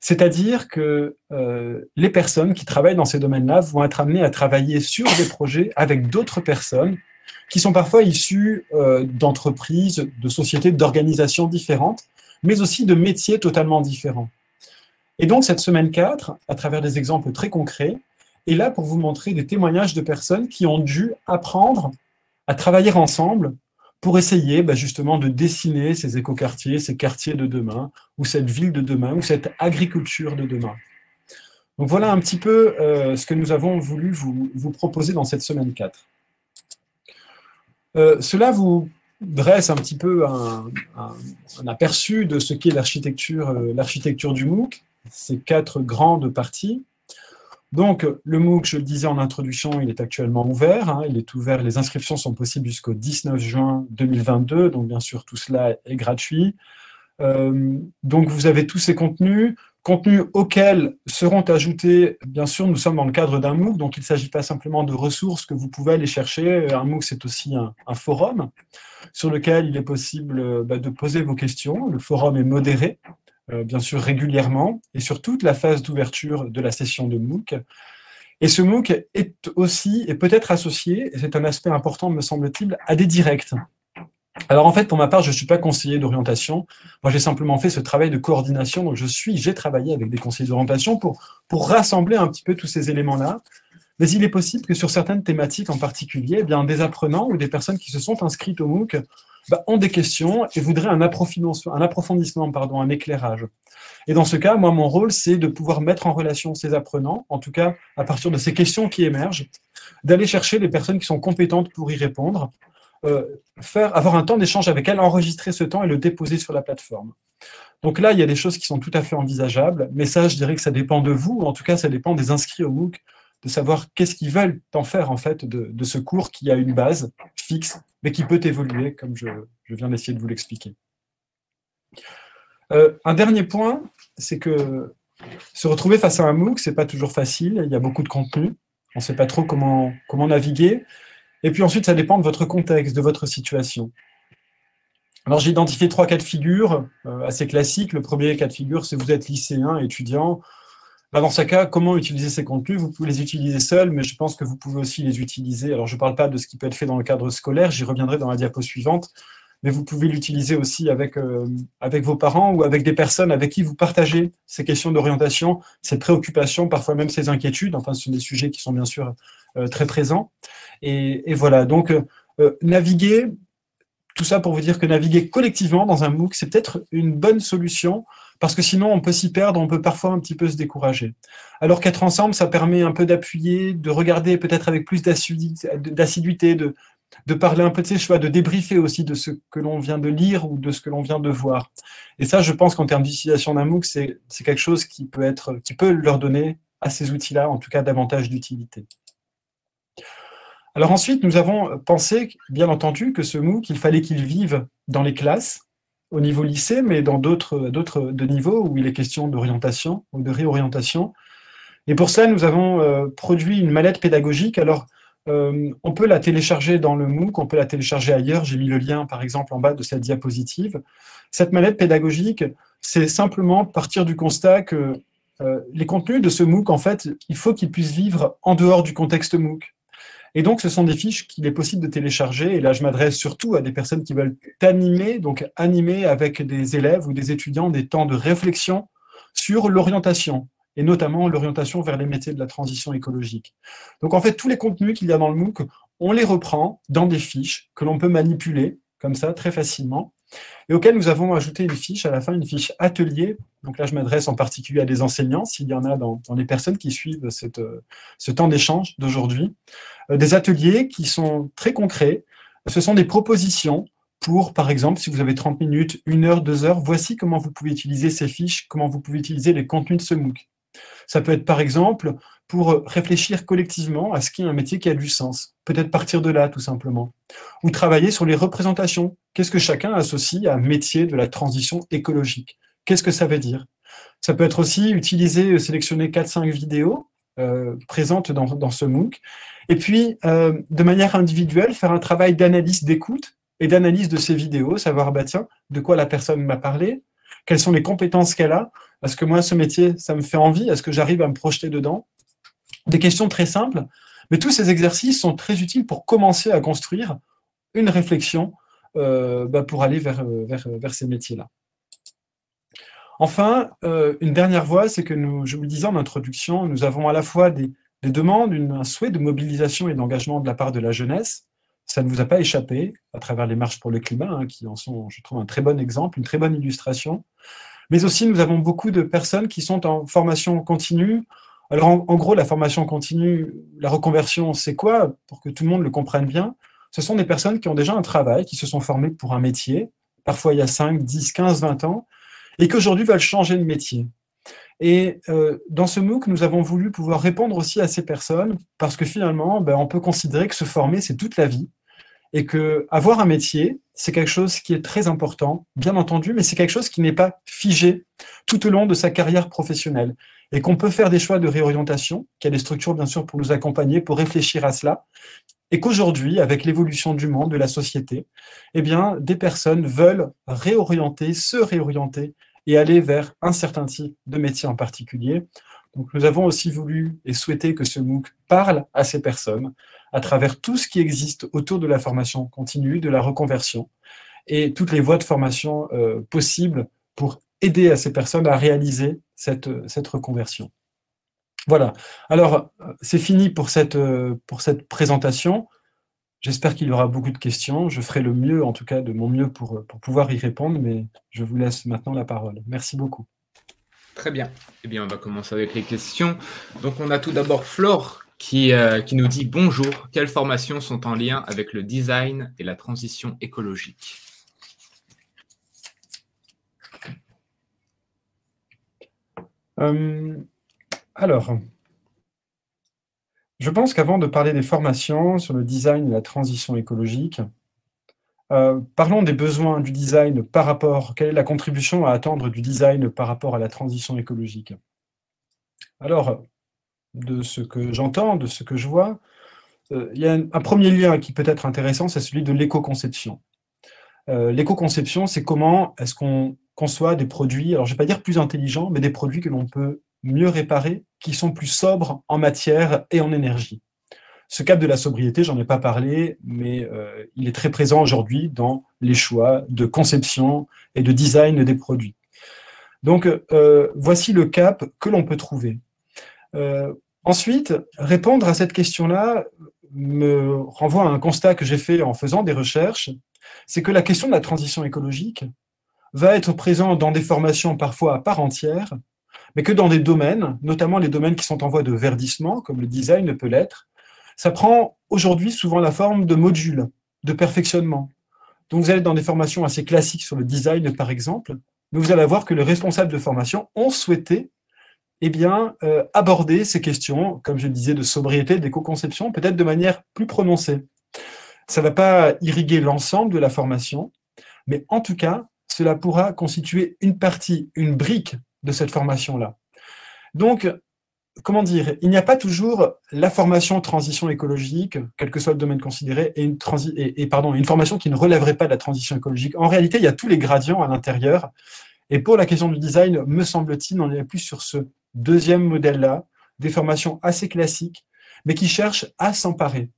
C'est-à-dire que euh, les personnes qui travaillent dans ces domaines-là vont être amenées à travailler sur des projets avec d'autres personnes qui sont parfois issues euh, d'entreprises, de sociétés, d'organisations différentes, mais aussi de métiers totalement différents. Et donc, cette semaine 4, à travers des exemples très concrets, est là pour vous montrer des témoignages de personnes qui ont dû apprendre à travailler ensemble pour essayer bah, justement de dessiner ces écoquartiers, ces quartiers de demain, ou cette ville de demain, ou cette agriculture de demain. Donc voilà un petit peu euh, ce que nous avons voulu vous, proposer dans cette semaine 4. Euh, cela vous dresse un petit peu un, aperçu de ce qu'est l'architecture, euh, l'architecture du MOOC, ces quatre grandes parties. Donc, le MOOC, je le disais en introduction, il est actuellement ouvert. Hein. il est ouvert, les inscriptions sont possibles jusqu'au 19 juin 2022. Donc, bien sûr, tout cela est gratuit. Euh, donc, vous avez tous ces contenus, contenus auxquels seront ajoutés, bien sûr, nous sommes dans le cadre d'un MOOC, donc il ne s'agit pas simplement de ressources que vous pouvez aller chercher. Un MOOC, c'est aussi un, forum sur lequel il est possible bah, de poser vos questions. Le forum est modéré. Euh, bien sûr régulièrement, et sur toute la phase d'ouverture de la session de MOOC. Et ce MOOC est aussi, et peut-être associé, et c'est un aspect important, me semble-t-il, à des directs. Alors en fait, pour ma part, je ne suis pas conseiller d'orientation. Moi, j'ai simplement fait ce travail de coordination. Donc je suis, j'ai travaillé avec des conseillers d'orientation pour, pour rassembler un petit peu tous ces éléments-là. Mais il est possible que sur certaines thématiques en particulier, eh bien, des apprenants ou des personnes qui se sont inscrites au MOOC bah, ont des questions et voudraient un approfondissement, un, pardon, un éclairage. Et dans ce cas, moi, mon rôle, c'est de pouvoir mettre en relation ces apprenants, en tout cas à partir de ces questions qui émergent, d'aller chercher les personnes qui sont compétentes pour y répondre, euh, faire, avoir un temps d'échange avec elles, enregistrer ce temps et le déposer sur la plateforme. Donc là, il y a des choses qui sont tout à fait envisageables, mais ça, je dirais que ça dépend de vous, ou en tout cas, ça dépend des inscrits au MOOC, de savoir qu'est-ce qu'ils veulent en faire en fait de, ce cours qui a une base fixe, mais qui peut évoluer, comme je, viens d'essayer de vous l'expliquer. Euh, un dernier point, c'est que se retrouver face à un MOOC, c'est pas toujours facile. Il y a beaucoup de contenu. On ne sait pas trop comment, comment naviguer. Et puis ensuite, ça dépend de votre contexte, de votre situation. Alors j'ai identifié trois cas de figure euh, assez classiques. Le premier cas de figure, c'est vous êtes lycéen, étudiant. Bah, dans ce cas, comment utiliser ces contenus? Vous pouvez les utiliser seuls, mais je pense que vous pouvez aussi les utiliser. Alors, je ne parle pas de ce qui peut être fait dans le cadre scolaire, j'y reviendrai dans la diapo suivante, mais vous pouvez l'utiliser aussi avec, euh, avec vos parents ou avec des personnes avec qui vous partagez ces questions d'orientation, ces préoccupations, parfois même ces inquiétudes. Enfin, ce sont des sujets qui sont bien sûr euh, très présents. Et, voilà, donc euh, naviguer, tout ça pour vous dire que naviguer collectivement dans un MOOC, c'est peut-être une bonne solution parce que sinon on peut s'y perdre, on peut parfois un petit peu se décourager. Alors qu'être ensemble, ça permet un peu d'appuyer, de regarder peut-être avec plus d'assiduité, de, parler un peu de ses choix, de débriefer aussi de ce que l'on vient de lire ou de ce que l'on vient de voir. Et ça, je pense qu'en termes d'utilisation d'un MOOC, c'est quelque chose qui peut, être, qui peut leur donner à ces outils-là, en tout cas, davantage d'utilité. Alors ensuite, nous avons pensé, bien entendu, que ce MOOC, il fallait qu'il vive dans les classes, au niveau lycée, mais dans d'autres niveaux où il est question d'orientation ou de réorientation. Et pour ça, nous avons euh, produit une mallette pédagogique. Alors, euh, on peut la télécharger dans le MOOC, on peut la télécharger ailleurs. J'ai mis le lien, par exemple, en bas de cette diapositive. Cette mallette pédagogique, c'est simplement partir du constat que euh, les contenus de ce MOOC, en fait, il faut qu'ils puissent vivre en dehors du contexte MOOC. Et donc, ce sont des fiches qu'il est possible de télécharger. Et là, je m'adresse surtout à des personnes qui veulent animer, donc animer avec des élèves ou des étudiants des temps de réflexion sur l'orientation, et notamment l'orientation vers les métiers de la transition écologique. Donc, en fait, tous les contenus qu'il y a dans le MOOC, on les reprend dans des fiches que l'on peut manipuler, comme ça, très facilement et auquel nous avons ajouté une fiche, à la fin, une fiche atelier. Donc là, je m'adresse en particulier à des enseignants, s'il y en a dans, les personnes qui suivent euh, ce temps d'échange d'aujourd'hui. Euh, des ateliers qui sont très concrets. Ce sont des propositions pour, par exemple, si vous avez 30 minutes, 1 heure, 2 heures, voici comment vous pouvez utiliser ces fiches, comment vous pouvez utiliser les contenus de ce MOOC. Ça peut être, par exemple, pour réfléchir collectivement à ce qui est un métier qui a du sens. Peut-être partir de là, tout simplement. Ou travailler sur les représentations. Qu'est-ce que chacun associe à métier de la transition écologique? Qu'est-ce que ça veut dire? Ça peut être aussi utiliser, sélectionner 4-5 vidéos euh, présentes dans, ce MOOC. Et puis, euh, de manière individuelle, faire un travail d'analyse d'écoute et d'analyse de ces vidéos, savoir, bah de quoi la personne m'a parlé, quelles sont les compétences qu'elle a, est-ce que moi, ce métier, ça me fait envie Est-ce que j'arrive à me projeter dedans? Des questions très simples, mais tous ces exercices sont très utiles pour commencer à construire une réflexion euh, bah, pour aller vers, vers, ces métiers-là. Enfin, une dernière voie, c'est que nous, je vous le disais en introduction, nous avons à la fois des, demandes, un souhait de mobilisation et d'engagement de la part de la jeunesse. Ça ne vous a pas échappé à travers les marches pour le climat, hein, qui en sont, je trouve, un très bon exemple, une très bonne illustration. Mais aussi, nous avons beaucoup de personnes qui sont en formation continue. Alors, en, gros, la formation continue, la reconversion, c'est quoi Pour que tout le monde le comprenne bien, ce sont des personnes qui ont déjà un travail, qui se sont formées pour un métier, parfois il y a 5, 10, 15, 20 ans, et qui aujourd'hui veulent changer de métier. Et euh, dans ce MOOC, nous avons voulu pouvoir répondre aussi à ces personnes, parce que finalement, ben, on peut considérer que se former, c'est toute la vie, et que avoir un métier, c'est quelque chose qui est très important, bien entendu, mais c'est quelque chose qui n'est pas figé tout au long de sa carrière professionnelle, et qu'on peut faire des choix de réorientation, qu'il y a des structures, bien sûr, pour nous accompagner, pour réfléchir à cela, et qu'aujourd'hui, avec l'évolution du monde, de la société, eh bien, des personnes veulent réorienter, se réorienter et aller vers un certain type de métier en particulier. Donc, nous avons aussi voulu et souhaité que ce MOOC parle à ces personnes à travers tout ce qui existe autour de la formation continue, de la reconversion et toutes les voies de formation euh, possibles pour aider à ces personnes à réaliser cette, cette reconversion. Voilà. Alors, c'est fini pour cette présentation. J'espère qu'il y aura beaucoup de questions. Je ferai le mieux, en tout cas, de mon mieux pour, pour pouvoir y répondre, mais je vous laisse maintenant la parole. Merci beaucoup. Très bien. Eh bien, on va commencer avec les questions. Donc, on a tout d'abord Flore qui, euh, qui nous dit Bonjour, quelles formations sont en lien avec le design et la transition écologique? Euh, Alors, je pense qu'avant de parler des formations sur le design et la transition écologique, euh, parlons des besoins du design par rapport, quelle est la contribution à attendre du design par rapport à la transition écologique? Alors, de ce que j'entends, de ce que je vois, euh, il y a un, premier lien qui peut être intéressant, c'est celui de l'éco-conception. Euh, l'éco-conception, c'est comment est-ce qu'on conçoit des produits, alors je ne vais pas dire plus intelligents, mais des produits que l'on peut mieux réparés, qui sont plus sobres en matière et en énergie. Ce cap de la sobriété, j'en ai pas parlé, mais euh, il est très présent aujourd'hui dans les choix de conception et de design des produits. Donc, euh, voici le cap que l'on peut trouver. Euh, ensuite, répondre à cette question-là me renvoie à un constat que j'ai fait en faisant des recherches, c'est que la question de la transition écologique va être présente dans des formations parfois à part entière, mais que dans des domaines, notamment les domaines qui sont en voie de verdissement, comme le design peut l'être, ça prend aujourd'hui souvent la forme de modules, de perfectionnement. Donc vous allez dans des formations assez classiques sur le design, par exemple, mais vous allez voir que les responsables de formation ont souhaité eh euh, aborder ces questions, comme je le disais, de sobriété, d'éco-conception, peut-être de manière plus prononcée. Ça ne va pas irriguer l'ensemble de la formation, mais en tout cas, cela pourra constituer une partie, une brique de cette formation-là. Donc, comment dire, il n'y a pas toujours la formation transition écologique, quel que soit le domaine considéré, et une, pardon, une formation qui ne relèverait pas de la transition écologique. En réalité, il y a tous les gradients à l'intérieur. Et pour la question du design, me semble-t-il, on est plus sur ce deuxième modèle-là, des formations assez classiques, mais qui cherchent à s'emparer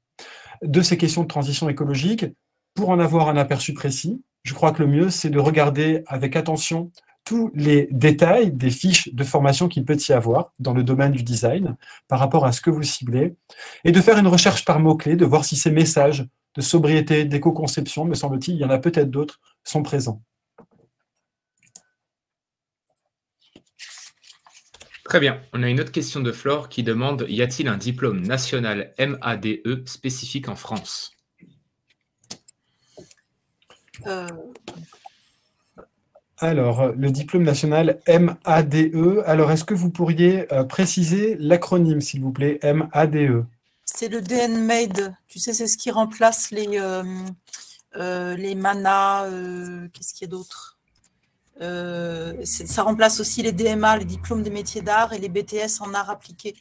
de ces questions de transition écologique pour en avoir un aperçu précis. Je crois que le mieux, c'est de regarder avec attention tous les détails des fiches de formation qu'il peut y avoir dans le domaine du design par rapport à ce que vous ciblez et de faire une recherche par mots-clés, de voir si ces messages de sobriété, d'éco-conception, me semble-t-il, il y en a peut-être d'autres, sont présents. Très bien. On a une autre question de Flore qui demande Y a-t-il un diplôme national MADE spécifique en France? Euh, alors, le diplôme national MADE. Alors, est-ce que vous pourriez euh, préciser l'acronyme, s'il vous plaît, MADE C'est le DNMAID. Tu sais, c'est ce qui remplace les, euh, euh, les MANA. Qu'est-ce qu'il y a d'autre? Ça remplace aussi les DMA, les diplômes des métiers d'art, et les BTS en art appliqué.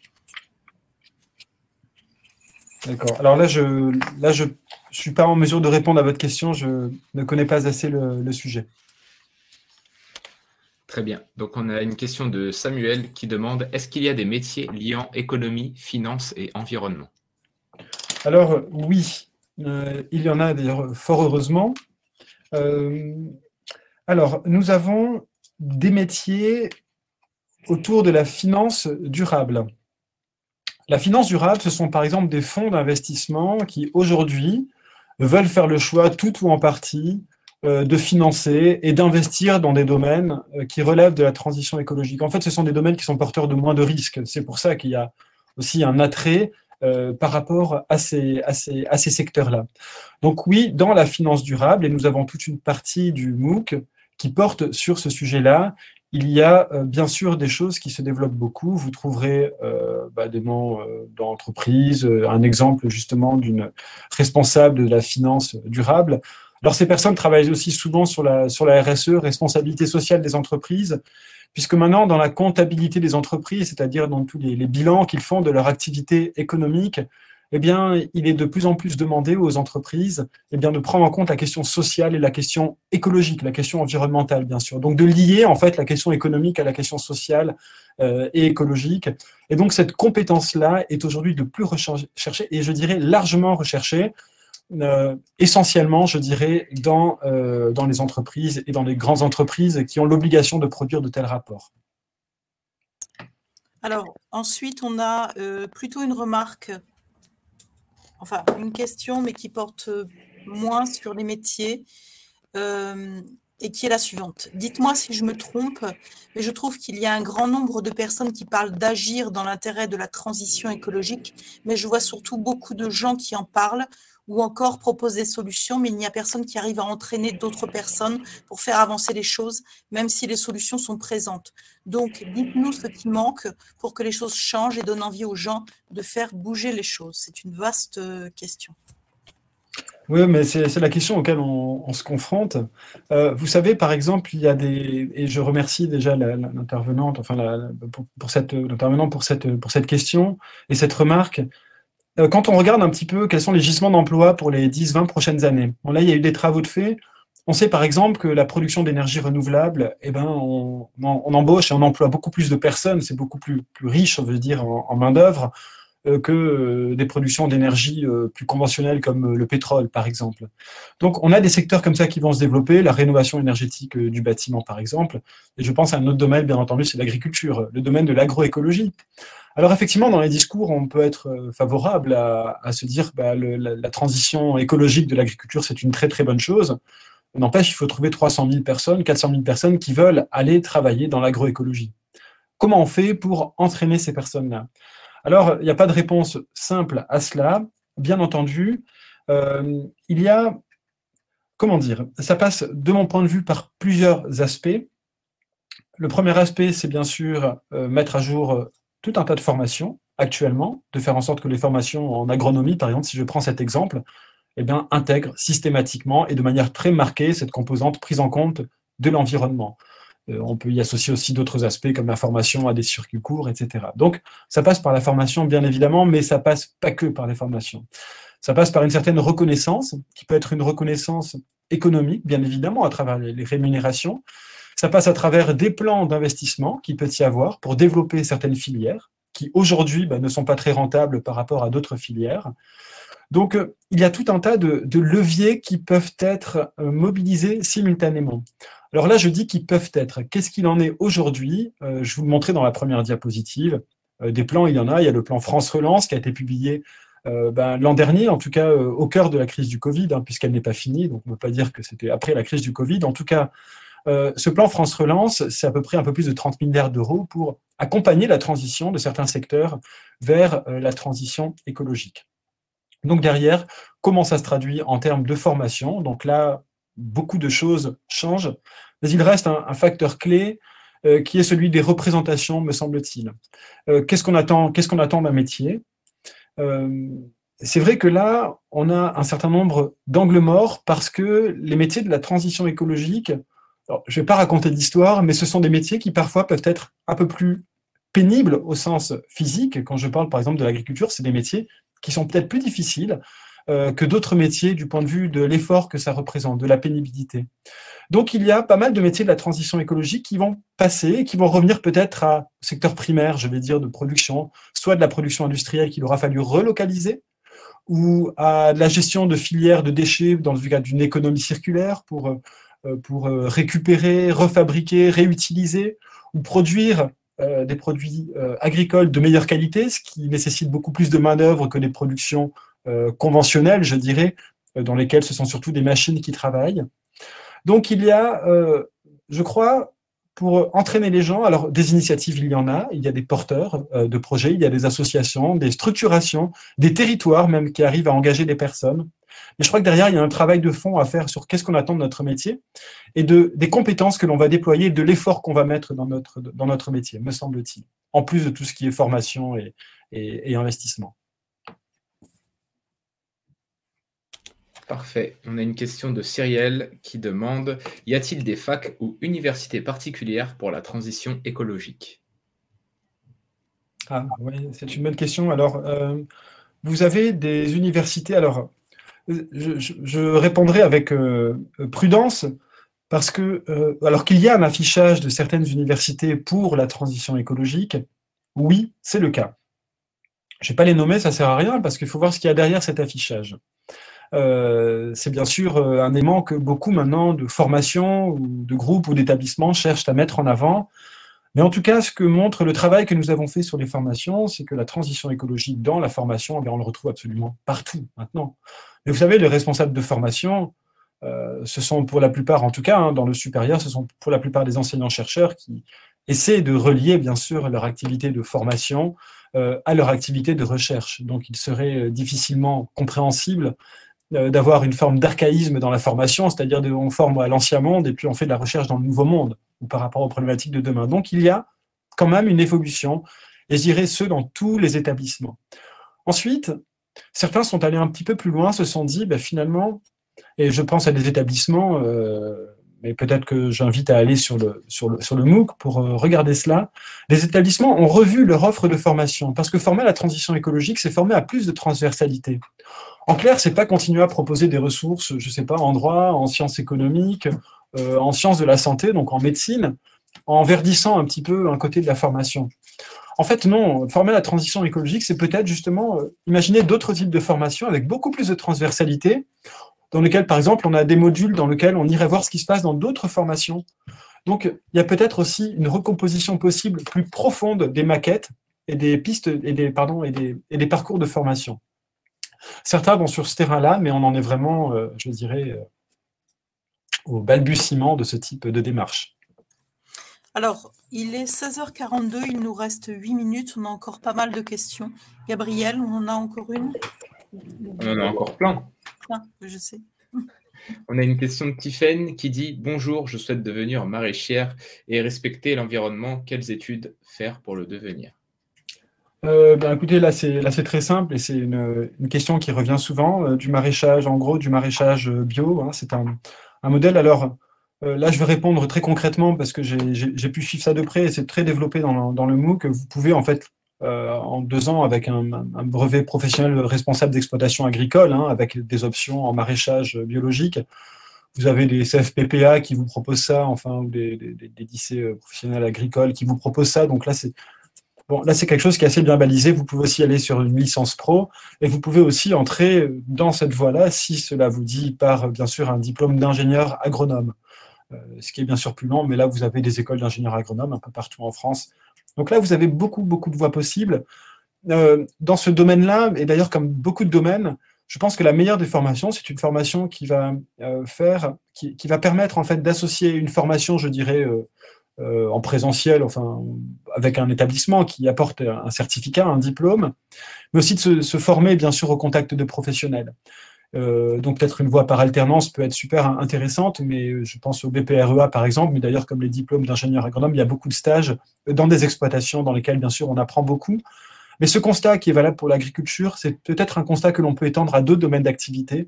D'accord. Alors là, je ne là, je, suis pas en mesure de répondre à votre question. Je ne connais pas assez le sujet. Très bien. Donc, on a une question de Samuel qui demande est-ce qu'il y a des métiers liant économie, finance et environnement? Alors, oui, euh, il y en a d'ailleurs, fort heureusement. Euh, alors, nous avons des métiers autour de la finance durable. La finance durable, ce sont par exemple des fonds d'investissement qui aujourd'hui veulent faire le choix, tout ou en partie, de financer et d'investir dans des domaines euh, qui relèvent de la transition écologique. En fait, ce sont des domaines qui sont porteurs de moins de risques. C'est pour ça qu'il y a aussi un attrait euh, par rapport à ces, à ces, à ces secteurs-là. Donc oui, dans la finance durable, et nous avons toute une partie du MOOC qui porte sur ce sujet-là, il y a bien sûr des choses qui se développent beaucoup. Vous trouverez bah, des noms d'entreprises, un exemple justement d'une responsable de la finance durable. Alors ces personnes travaillent aussi souvent sur la, sur la RSE, responsabilité sociale des entreprises, puisque maintenant dans la comptabilité des entreprises, c'est-à-dire dans tous les, bilans qu'ils font de leur activité économique, eh bien, il est de plus en plus demandé aux entreprises eh bien, de prendre en compte la question sociale et la question écologique, la question environnementale, bien sûr. Donc, de lier en fait la question économique à la question sociale euh, et écologique. Et donc, cette compétence-là est aujourd'hui de plus recherchée et je dirais largement recherchée, euh, essentiellement, je dirais, dans, euh, dans les entreprises et dans les grandes entreprises qui ont l'obligation de produire de tels rapports. Alors, ensuite, on a plutôt une remarque enfin une question, mais qui porte euh, moins sur les métiers, euh, et qui est la suivante. Dites-moi si je me trompe, mais je trouve qu'il y a un grand nombre de personnes qui parlent d'agir dans l'intérêt de la transition écologique, mais je vois surtout beaucoup de gens qui en parlent ou encore proposent des solutions, mais il n'y a personne qui arrive à entraîner d'autres personnes pour faire avancer les choses, même si les solutions sont présentes. Donc, dites-nous ce qui manque pour que les choses changent et donnent envie aux gens de faire bouger les choses. C'est une vaste euh, question. Oui, mais c'est la question auquel on, se confronte. Euh, vous savez, par exemple, il y a des, et je remercie déjà l'intervenante, enfin pour, cette, pour cette, pour cette question et cette remarque. Euh, quand on regarde un petit peu quels sont les gisements d'emploi pour les 10-20 prochaines années, là, il y a eu des travaux de fait. On sait par exemple que la production d'énergie renouvelable, eh ben, on, embauche et on emploie beaucoup plus de personnes, c'est beaucoup plus, riche, on veut dire, en, main-d'œuvre que euh, des productions d'énergie plus conventionnelles comme le pétrole, par exemple. Donc, on a des secteurs comme ça qui vont se développer, la rénovation énergétique du bâtiment, par exemple. Et je pense à un autre domaine, bien entendu, c'est l'agriculture, le domaine de l'agroécologie. Alors effectivement, dans les discours, on peut être euh, favorable à, se dire bah, la, transition écologique de l'agriculture, c'est une très très bonne chose. N'empêche, il faut trouver 300 000 personnes, 400 000 personnes qui veulent aller travailler dans l'agroécologie. Comment on fait pour entraîner ces personnes-là? Alors, il n'y a pas de réponse simple à cela. Bien entendu, euh, il y a, comment dire, ça passe de mon point de vue par plusieurs aspects. Le premier aspect, c'est bien sûr euh, mettre à jour tout un tas de formations actuellement, de faire en sorte que les formations en agronomie, par exemple, si je prends cet exemple, eh bien, intègrent systématiquement et de manière très marquée cette composante prise en compte de l'environnement. Euh, on peut y associer aussi d'autres aspects comme la formation à des circuits courts, etc. Donc, ça passe par la formation, bien évidemment, mais ça passe pas que par les formations. Ça passe par une certaine reconnaissance, qui peut être une reconnaissance économique, bien évidemment, à travers les rémunérations, ça passe à travers des plans d'investissement qui peut y avoir pour développer certaines filières qui aujourd'hui bah, ne sont pas très rentables par rapport à d'autres filières. Donc, euh, il y a tout un tas de, leviers qui peuvent être euh, mobilisés simultanément. Alors là, je dis qu'ils peuvent être. Qu'est-ce qu'il en est aujourd'hui? Euh, Je vous le montrais dans la première diapositive. des plans, il y en a. Il y a le plan France Relance qui a été publié ben, l'an dernier, en tout cas au cœur de la crise du Covid, hein, puisqu'elle n'est pas finie. Donc, on ne peut pas dire que c'était après la crise du Covid. En tout cas, euh, ce plan France Relance, c'est à peu près un peu plus de 30 milliards d'euros pour accompagner la transition de certains secteurs vers euh, la transition écologique. Donc derrière, comment ça se traduit en termes de formation? Donc là, beaucoup de choses changent, mais il reste un, facteur clé euh, qui est celui des représentations, me semble-t-il. qu'est-ce qu'on attend, qu'est-ce qu'on attend d'un métier? C'est vrai que là, on a un certain nombre d'angles morts parce que les métiers de la transition écologique je ne vais pas raconter d'histoire, mais ce sont des métiers qui parfois peuvent être un peu plus pénibles au sens physique. Quand je parle par exemple de l'agriculture, c'est des métiers qui sont peut-être plus difficiles euh, que d'autres métiers du point de vue de l'effort que ça représente, de la pénibilité. Donc il y a pas mal de métiers de la transition écologique qui vont passer, qui vont revenir peut-être à secteur primaire, je vais dire, de production, soit de la production industrielle qu'il aura fallu relocaliser, ou à la gestion de filières de déchets dans le cadre d'une économie circulaire pour euh, euh, pour récupérer, refabriquer, réutiliser ou produire des produits agricoles de meilleure qualité, ce qui nécessite beaucoup plus de main-d'œuvre que des productions conventionnelles, je dirais, dans lesquelles ce sont surtout des machines qui travaillent. Donc il y a, je crois, pour entraîner les gens, alors des initiatives, il y en a, il y a des porteurs de projets, il y a des associations, des structurations, des territoires même qui arrivent à engager des personnes. Mais je crois que derrière, il y a un travail de fond à faire sur qu'est-ce qu'on attend de notre métier et de, des compétences que l'on va déployer, de l'effort qu'on va mettre dans notre, dans notre métier, me semble-t-il, en plus de tout ce qui est formation et, et, investissement. Parfait. On a une question de Cyrielle qui demande Y a-t-il des facs ou universités particulières pour la transition écologique? Ah, oui, c'est une bonne question. Alors, euh, vous avez des universités. Alors, je, répondrai avec euh, prudence parce que, euh, alors qu'il y a un affichage de certaines universités pour la transition écologique, oui, c'est le cas. Je ne vais pas les nommer, ça ne sert à rien parce qu'il faut voir ce qu'il y a derrière cet affichage. C'est bien sûr un aimant que beaucoup maintenant de formations ou de groupes ou d'établissements cherchent à mettre en avant mais en tout cas, ce que montre le travail que nous avons fait sur les formations, c'est que la transition écologique dans la formation, eh on le retrouve absolument partout maintenant. Mais vous savez, les responsables de formation, euh, ce sont pour la plupart, en tout cas hein, dans le supérieur, ce sont pour la plupart des enseignants-chercheurs qui essaient de relier, bien sûr, leur activité de formation euh, à leur activité de recherche. Donc, il serait euh, difficilement compréhensible d'avoir une forme d'archaïsme dans la formation, c'est-à-dire qu'on forme à l'ancien monde et puis on fait de la recherche dans le nouveau monde ou par rapport aux problématiques de demain. Donc il y a quand même une évolution, et je dirais ce dans tous les établissements. Ensuite, certains sont allés un petit peu plus loin, se sont dit ben, finalement, et je pense à des établissements, euh, mais peut-être que j'invite à aller sur le, sur le, sur MOOC pour euh, regarder cela. Les établissements ont revu leur offre de formation, parce que former à la transition écologique, c'est former à plus de transversalité. En clair, c'est pas continuer à proposer des ressources, je sais pas, en droit, en sciences économiques, euh, en sciences de la santé, donc en médecine, en verdissant un petit peu un côté de la formation. En fait, non, former la transition écologique, c'est peut-être justement euh, imaginer d'autres types de formations avec beaucoup plus de transversalité, dans lesquelles, par exemple, on a des modules dans lesquels on irait voir ce qui se passe dans d'autres formations. Donc, il y a peut-être aussi une recomposition possible plus profonde des maquettes et des pistes et des, parcours de formation. Certains vont sur ce terrain-là, mais on en est vraiment, euh, je dirais, au balbutiement de ce type de démarche. Alors, il est 16h42, il nous reste 8 minutes, on a encore pas mal de questions. Gabriel, on en a encore une? On en a encore plein. Ah, je sais. On a une question de Tiffen qui dit Bonjour, je souhaite devenir maraîchère et respecter l'environnement. Quelles études faire pour le devenir? Euh, ben, écoutez, là c'est très simple et c'est une, question qui revient souvent euh, du maraîchage en gros, du maraîchage bio. Hein. c'est un, modèle. Alors euh, là, je vais répondre très concrètement parce que j'ai pu suivre ça de près et c'est très développé dans, dans, le MOOC. Vous pouvez en fait euh, en deux ans avec un, brevet professionnel responsable d'exploitation agricole, hein, avec des options en maraîchage biologique. Vous avez des CFPPA qui vous proposent ça, enfin, ou des, des lycées euh, professionnels agricoles qui vous proposent ça. Donc là, c'est Bon, là, c'est quelque chose qui est assez bien balisé. Vous pouvez aussi aller sur une licence pro et vous pouvez aussi entrer dans cette voie-là si cela vous dit par, bien sûr, un diplôme d'ingénieur agronome. Euh, ce qui est bien sûr plus long, mais là, vous avez des écoles d'ingénieurs agronomes un peu partout en France. Donc là, vous avez beaucoup, beaucoup de voies possibles. Euh, dans ce domaine-là, et d'ailleurs, comme beaucoup de domaines, je pense que la meilleure des formations, c'est une formation qui va euh, faire, qui, va permettre en fait d'associer une formation, je dirais, en présentiel, avec un établissement qui apporte un certificat, un diplôme, mais aussi de se, former, bien sûr, au contact de professionnels. Euh, donc peut-être une voie par alternance peut être super intéressante, mais je pense au BPREA par exemple, mais d'ailleurs comme les diplômes d'ingénieur agronome, il y a beaucoup de stages dans des exploitations dans lesquelles bien sûr on apprend beaucoup. Mais ce constat qui est valable pour l'agriculture, c'est peut-être un constat que l'on peut étendre à d'autres domaines d'activité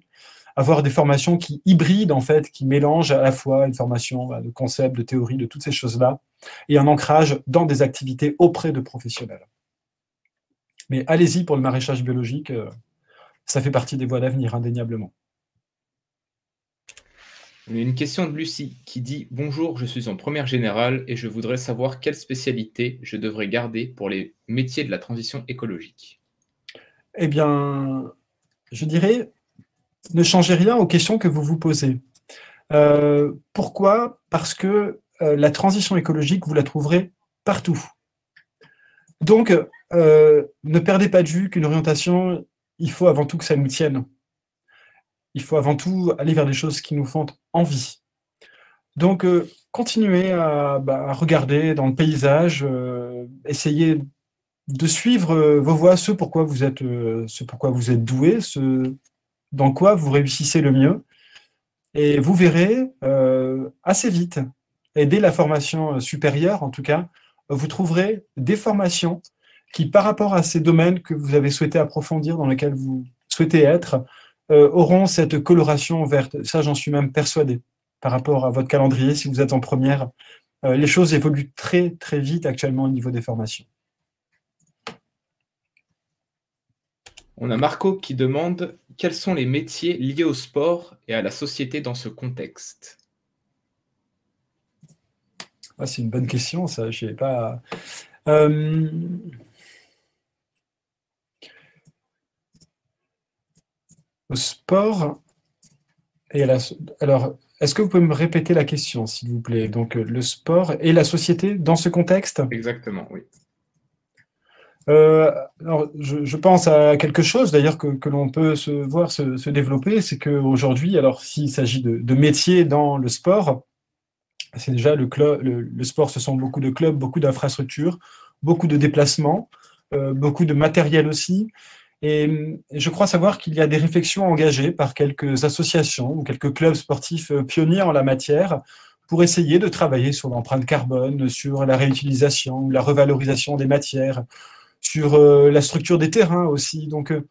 avoir des formations qui hybrident, en fait, qui mélangent à la fois une formation de concepts, de théorie, de toutes ces choses-là, et un ancrage dans des activités auprès de professionnels. Mais allez-y pour le maraîchage biologique, euh, ça fait partie des voies d'avenir, indéniablement. Une question de Lucie qui dit Bonjour, je suis en première générale et je voudrais savoir quelle spécialité je devrais garder pour les métiers de la transition écologique. Eh bien, je dirais ne changez rien aux questions que vous vous posez. Euh, pourquoi? Parce que euh, la transition écologique, vous la trouverez partout. Donc, euh, ne perdez pas de vue qu'une orientation, il faut avant tout que ça nous tienne. Il faut avant tout aller vers des choses qui nous font envie. Donc, continuez à, bah, à, regarder dans le paysage, essayez de suivre vos voies, ce pourquoi vous êtes, ce pourquoi vous êtes doué, dans quoi vous réussissez le mieux. Et vous verrez euh, assez vite, et dès la formation supérieure en tout cas, vous trouverez des formations qui, par rapport à ces domaines que vous avez souhaité approfondir, dans lesquels vous souhaitez être, euh, auront cette coloration verte. Ça, j'en suis même persuadé par rapport à votre calendrier, si vous êtes en première. Euh, les choses évoluent très, très vite actuellement au niveau des formations. On a Marco qui demande quels sont les métiers liés au sport et à la société dans ce contexte? Ah, C'est une bonne question, ça. Je sais pas. Euh, au sport et la... Alors, est-ce que vous pouvez me répéter la question, s'il vous plaît? Donc, le sport et la société dans ce contexte? Exactement, oui. Euh, alors, je, pense à quelque chose d'ailleurs que, l'on peut se voir se, développer, c'est qu'aujourd'hui, alors s'il s'agit de, métiers dans le sport, c'est déjà le, club, le, sport, ce sont beaucoup de clubs, beaucoup d'infrastructures, beaucoup de déplacements, euh, beaucoup de matériel aussi. Et, je crois savoir qu'il y a des réflexions engagées par quelques associations ou quelques clubs sportifs euh, pionniers en la matière pour essayer de travailler sur l'empreinte carbone, sur la réutilisation ou la revalorisation des matières, sur euh, la structure des terrains aussi. Donc, euh,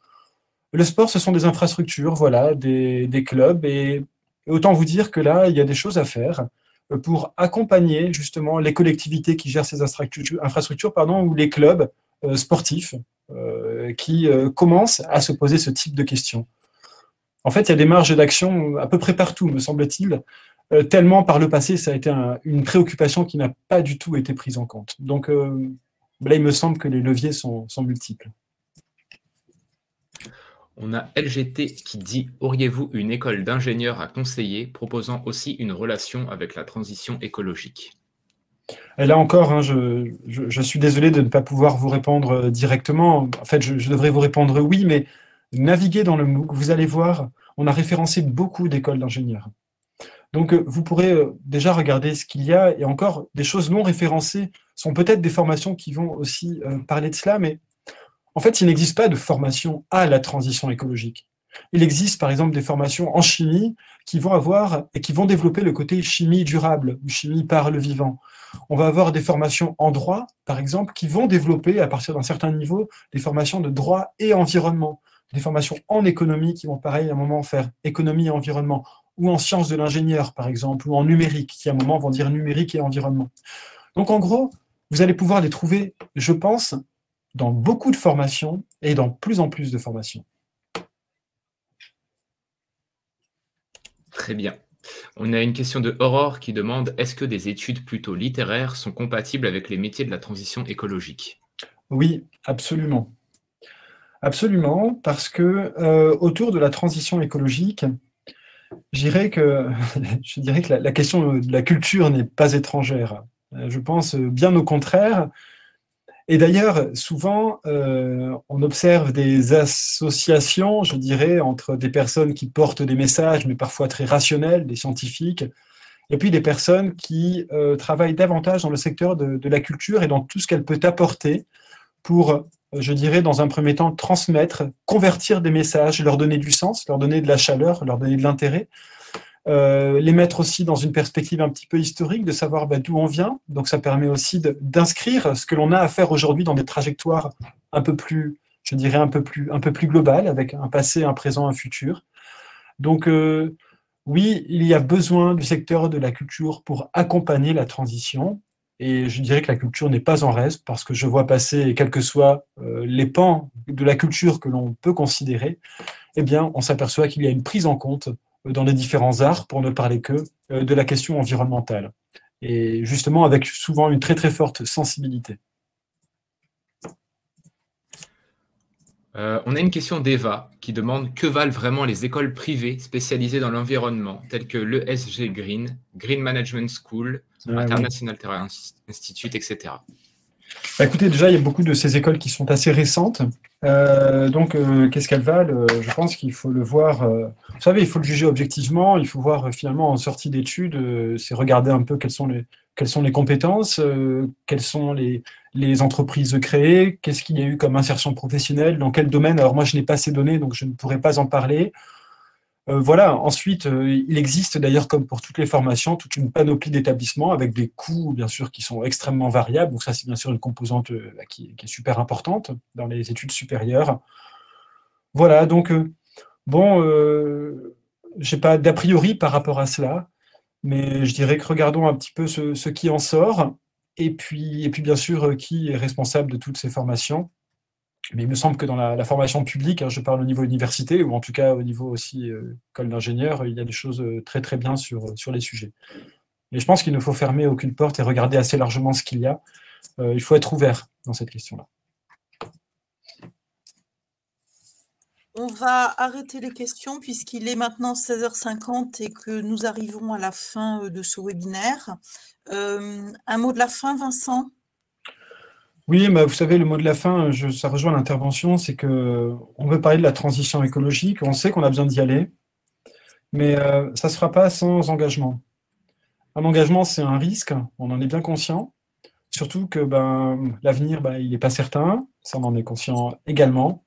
le sport, ce sont des infrastructures, voilà, des, clubs. Et, autant vous dire que là, il y a des choses à faire euh, pour accompagner justement les collectivités qui gèrent ces infrastructures, pardon, ou les clubs sportifs qui commencent à se poser ce type de questions. En fait, il y a des marges d'action à peu près partout, me semble-t-il, tellement par le passé, ça a été une préoccupation qui n'a pas du tout été prise en compte. Donc, Là, il me semble que les leviers sont, multiples. On a LGT qui dit Auriez-vous une école d'ingénieurs à conseiller proposant aussi une relation avec la transition écologique? Et là encore, hein, je, suis désolé de ne pas pouvoir vous répondre euh, directement. En fait, je, devrais vous répondre oui, mais naviguez dans le MOOC, vous allez voir, on a référencé beaucoup d'écoles d'ingénieurs. Donc, euh, vous pourrez euh, déjà regarder ce qu'il y a et encore des choses non référencées sont peut-être des formations qui vont aussi euh, parler de cela, mais en fait, il n'existe pas de formation à la transition écologique. Il existe par exemple des formations en chimie qui vont avoir et qui vont développer le côté chimie durable ou chimie par le vivant. On va avoir des formations en droit, par exemple, qui vont développer à partir d'un certain niveau des formations de droit et environnement. Des formations en économie qui vont pareil à un moment faire économie et environnement, ou en sciences de l'ingénieur, par exemple, ou en numérique, qui à un moment vont dire numérique et environnement. Donc en gros, vous allez pouvoir les trouver, je pense, dans beaucoup de formations et dans plus en plus de formations. Très bien. On a une question de Aurore qui demande est-ce que des études plutôt littéraires sont compatibles avec les métiers de la transition écologique? Oui, absolument. Absolument, parce que euh, autour de la transition écologique, dirais que, je dirais que [LAUGHS] la, question de la culture n'est pas étrangère. Euh, je pense bien au contraire. Et d'ailleurs, souvent, euh, on observe des associations, je dirais, entre des personnes qui portent des messages, mais parfois très rationnels, des scientifiques, et puis des personnes qui euh, travaillent davantage dans le secteur de, la culture et dans tout ce qu'elle peut apporter pour, je dirais, dans un premier temps, transmettre, convertir des messages, leur donner du sens, leur donner de la chaleur, leur donner de l'intérêt, euh, les mettre aussi dans une perspective un petit peu historique, de savoir bah, d'où on vient. Donc ça permet aussi d'inscrire ce que l'on a à faire aujourd'hui dans des trajectoires un peu plus, je dirais, un peu plus, un peu plus globales, avec un passé, un présent, un futur. Donc euh, oui, il y a besoin du secteur de la culture pour accompagner la transition. Et je dirais que la culture n'est pas en reste parce que je vois passer, quels que soient euh, les pans de la culture que l'on peut considérer, eh bien, on s'aperçoit qu'il y a une prise en compte dans les différents arts, pour ne parler que euh, de la question environnementale. Et justement avec souvent une très très forte sensibilité. Euh, on a une question d'Eva qui demande que valent vraiment les écoles privées spécialisées dans l'environnement, telles que l'ESG Green, Green Management School, ah International Terra Institute, etc. Bah, écoutez, déjà, il y a beaucoup de ces écoles qui sont assez récentes. Euh, donc, euh, qu'est-ce qu'elles valent? Je pense qu'il faut le voir. Vous savez, il faut le juger objectivement. Il faut voir finalement en sortie d'études, c'est regarder un peu quelles sont les, quelles sont les compétences, quelles sont les, entreprises créées, qu'est-ce qu'il y a eu comme insertion professionnelle, dans quel domaine. Alors, moi, je n'ai pas ces données, donc je ne pourrais pas en parler. voilà, ensuite, il existe d'ailleurs, comme pour toutes les formations, toute une panoplie d'établissements avec des coûts, bien sûr, qui sont extrêmement variables. Donc ça, c'est bien sûr une composante qui, qui, est super importante dans les études supérieures. Voilà, donc, bon, je n'ai pas d'a priori par rapport à cela, mais je dirais que regardons un petit peu ce, qui en sort, et puis, et puis bien sûr, euh, qui est responsable de toutes ces formations. Mais il me semble que dans la, formation publique, hein, je parle au niveau université, ou en tout cas au niveau aussi euh, école d'ingénieur, il y a des choses euh, très très bien sur, sur les sujets. Mais je pense qu'il ne faut fermer aucune porte et regarder assez largement ce qu'il y a. il faut être ouvert dans cette question-là. On va arrêter les questions puisqu'il est maintenant 16h50 et que nous arrivons à la fin euh, de ce webinaire. Euh, un mot de la fin, Vincent? Oui, vous savez, le mot de la fin, ça rejoint l'intervention, c'est qu'on veut parler de la transition écologique, on sait qu'on a besoin d'y aller, mais euh, ça ne se fera pas sans engagement. Un engagement, c'est un risque, on en est bien conscient, surtout que ben, l'avenir, ben, il n'est pas certain, ça on en est conscient également.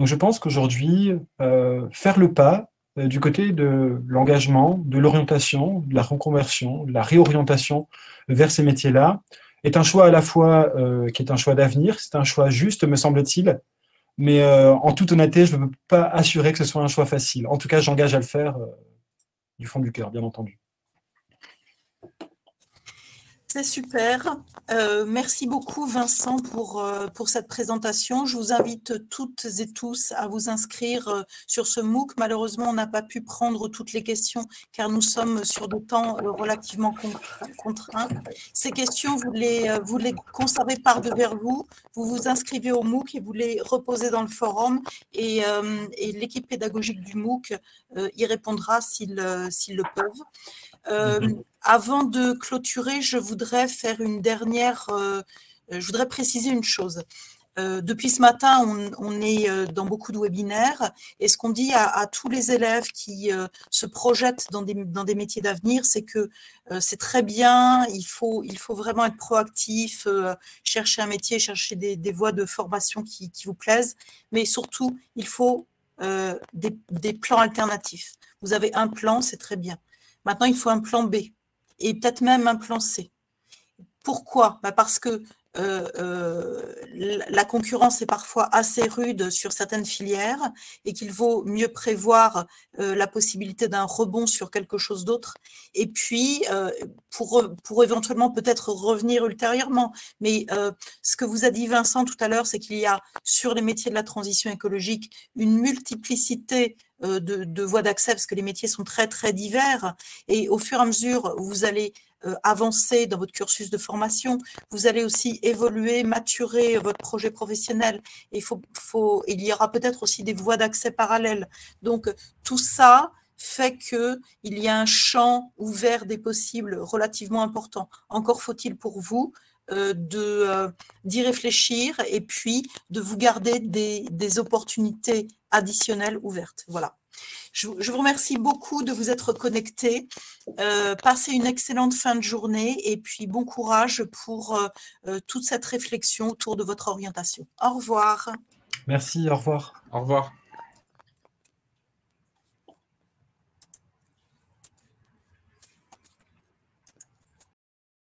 Donc je pense qu'aujourd'hui, euh, faire le pas euh, du côté de l'engagement, de l'orientation, de la reconversion, de la réorientation vers ces métiers-là, est un choix à la fois euh, qui est un choix d'avenir, c'est un choix juste, me semble-t-il, mais en toute honnêteté, je ne peux pas assurer que ce soit un choix facile. En tout cas, j'engage à le faire du fond du cœur, bien entendu. C'est super. Euh, merci beaucoup Vincent pour, euh, pour cette présentation. Je vous invite toutes et tous à vous inscrire euh, sur ce MOOC. Malheureusement, on n'a pas pu prendre toutes les questions car nous sommes sur des temps relativement contraints. Ces questions, vous les, vous les conservez par devers vous. Vous vous inscrivez au MOOC et vous les reposez dans le forum et, et l'équipe pédagogique du MOOC y répondra s'ils le peuvent. Euh, mhm. Avant de clôturer, je voudrais faire une dernière, euh, je voudrais préciser une chose. Euh, depuis ce matin, on, est dans beaucoup de webinaires et ce qu'on dit à, tous les élèves qui se projettent dans des, dans des métiers d'avenir, c'est que c'est très bien, il faut, il faut vraiment être proactif, chercher un métier, chercher des, des voies de formation qui, qui, vous plaisent, mais surtout, il faut des, des plans alternatifs. Vous avez un plan, c'est très bien. Maintenant, il faut un plan B et peut-être même un plan C. Pourquoi? Bah, Parce que la concurrence est parfois assez rude sur certaines filières et qu'il vaut mieux prévoir euh, la possibilité d'un rebond sur quelque chose d'autre. Et puis, pour, pour éventuellement peut-être revenir ultérieurement. Mais ce que vous a dit Vincent tout à l'heure, c'est qu'il y a sur les métiers de la transition écologique une multiplicité de, de voies d'accès parce que les métiers sont très, très divers. Et au fur et à mesure, vous allez euh, avancer dans votre cursus de formation. Vous allez aussi évoluer, maturer votre projet professionnel. il, faut, faut, il y aura peut-être aussi des voies d'accès parallèles. Donc, tout ça fait qu'il y a un champ ouvert des possibles relativement important. Encore faut-il pour vous euh, euh, d'y réfléchir et puis de vous garder des, des opportunités additionnelles ouvertes. Voilà. Je, vous remercie beaucoup de vous être connectés. Euh, passez une excellente fin de journée et puis bon courage pour euh, euh, toute cette réflexion autour de votre orientation. Au revoir. Merci, au revoir. Au revoir.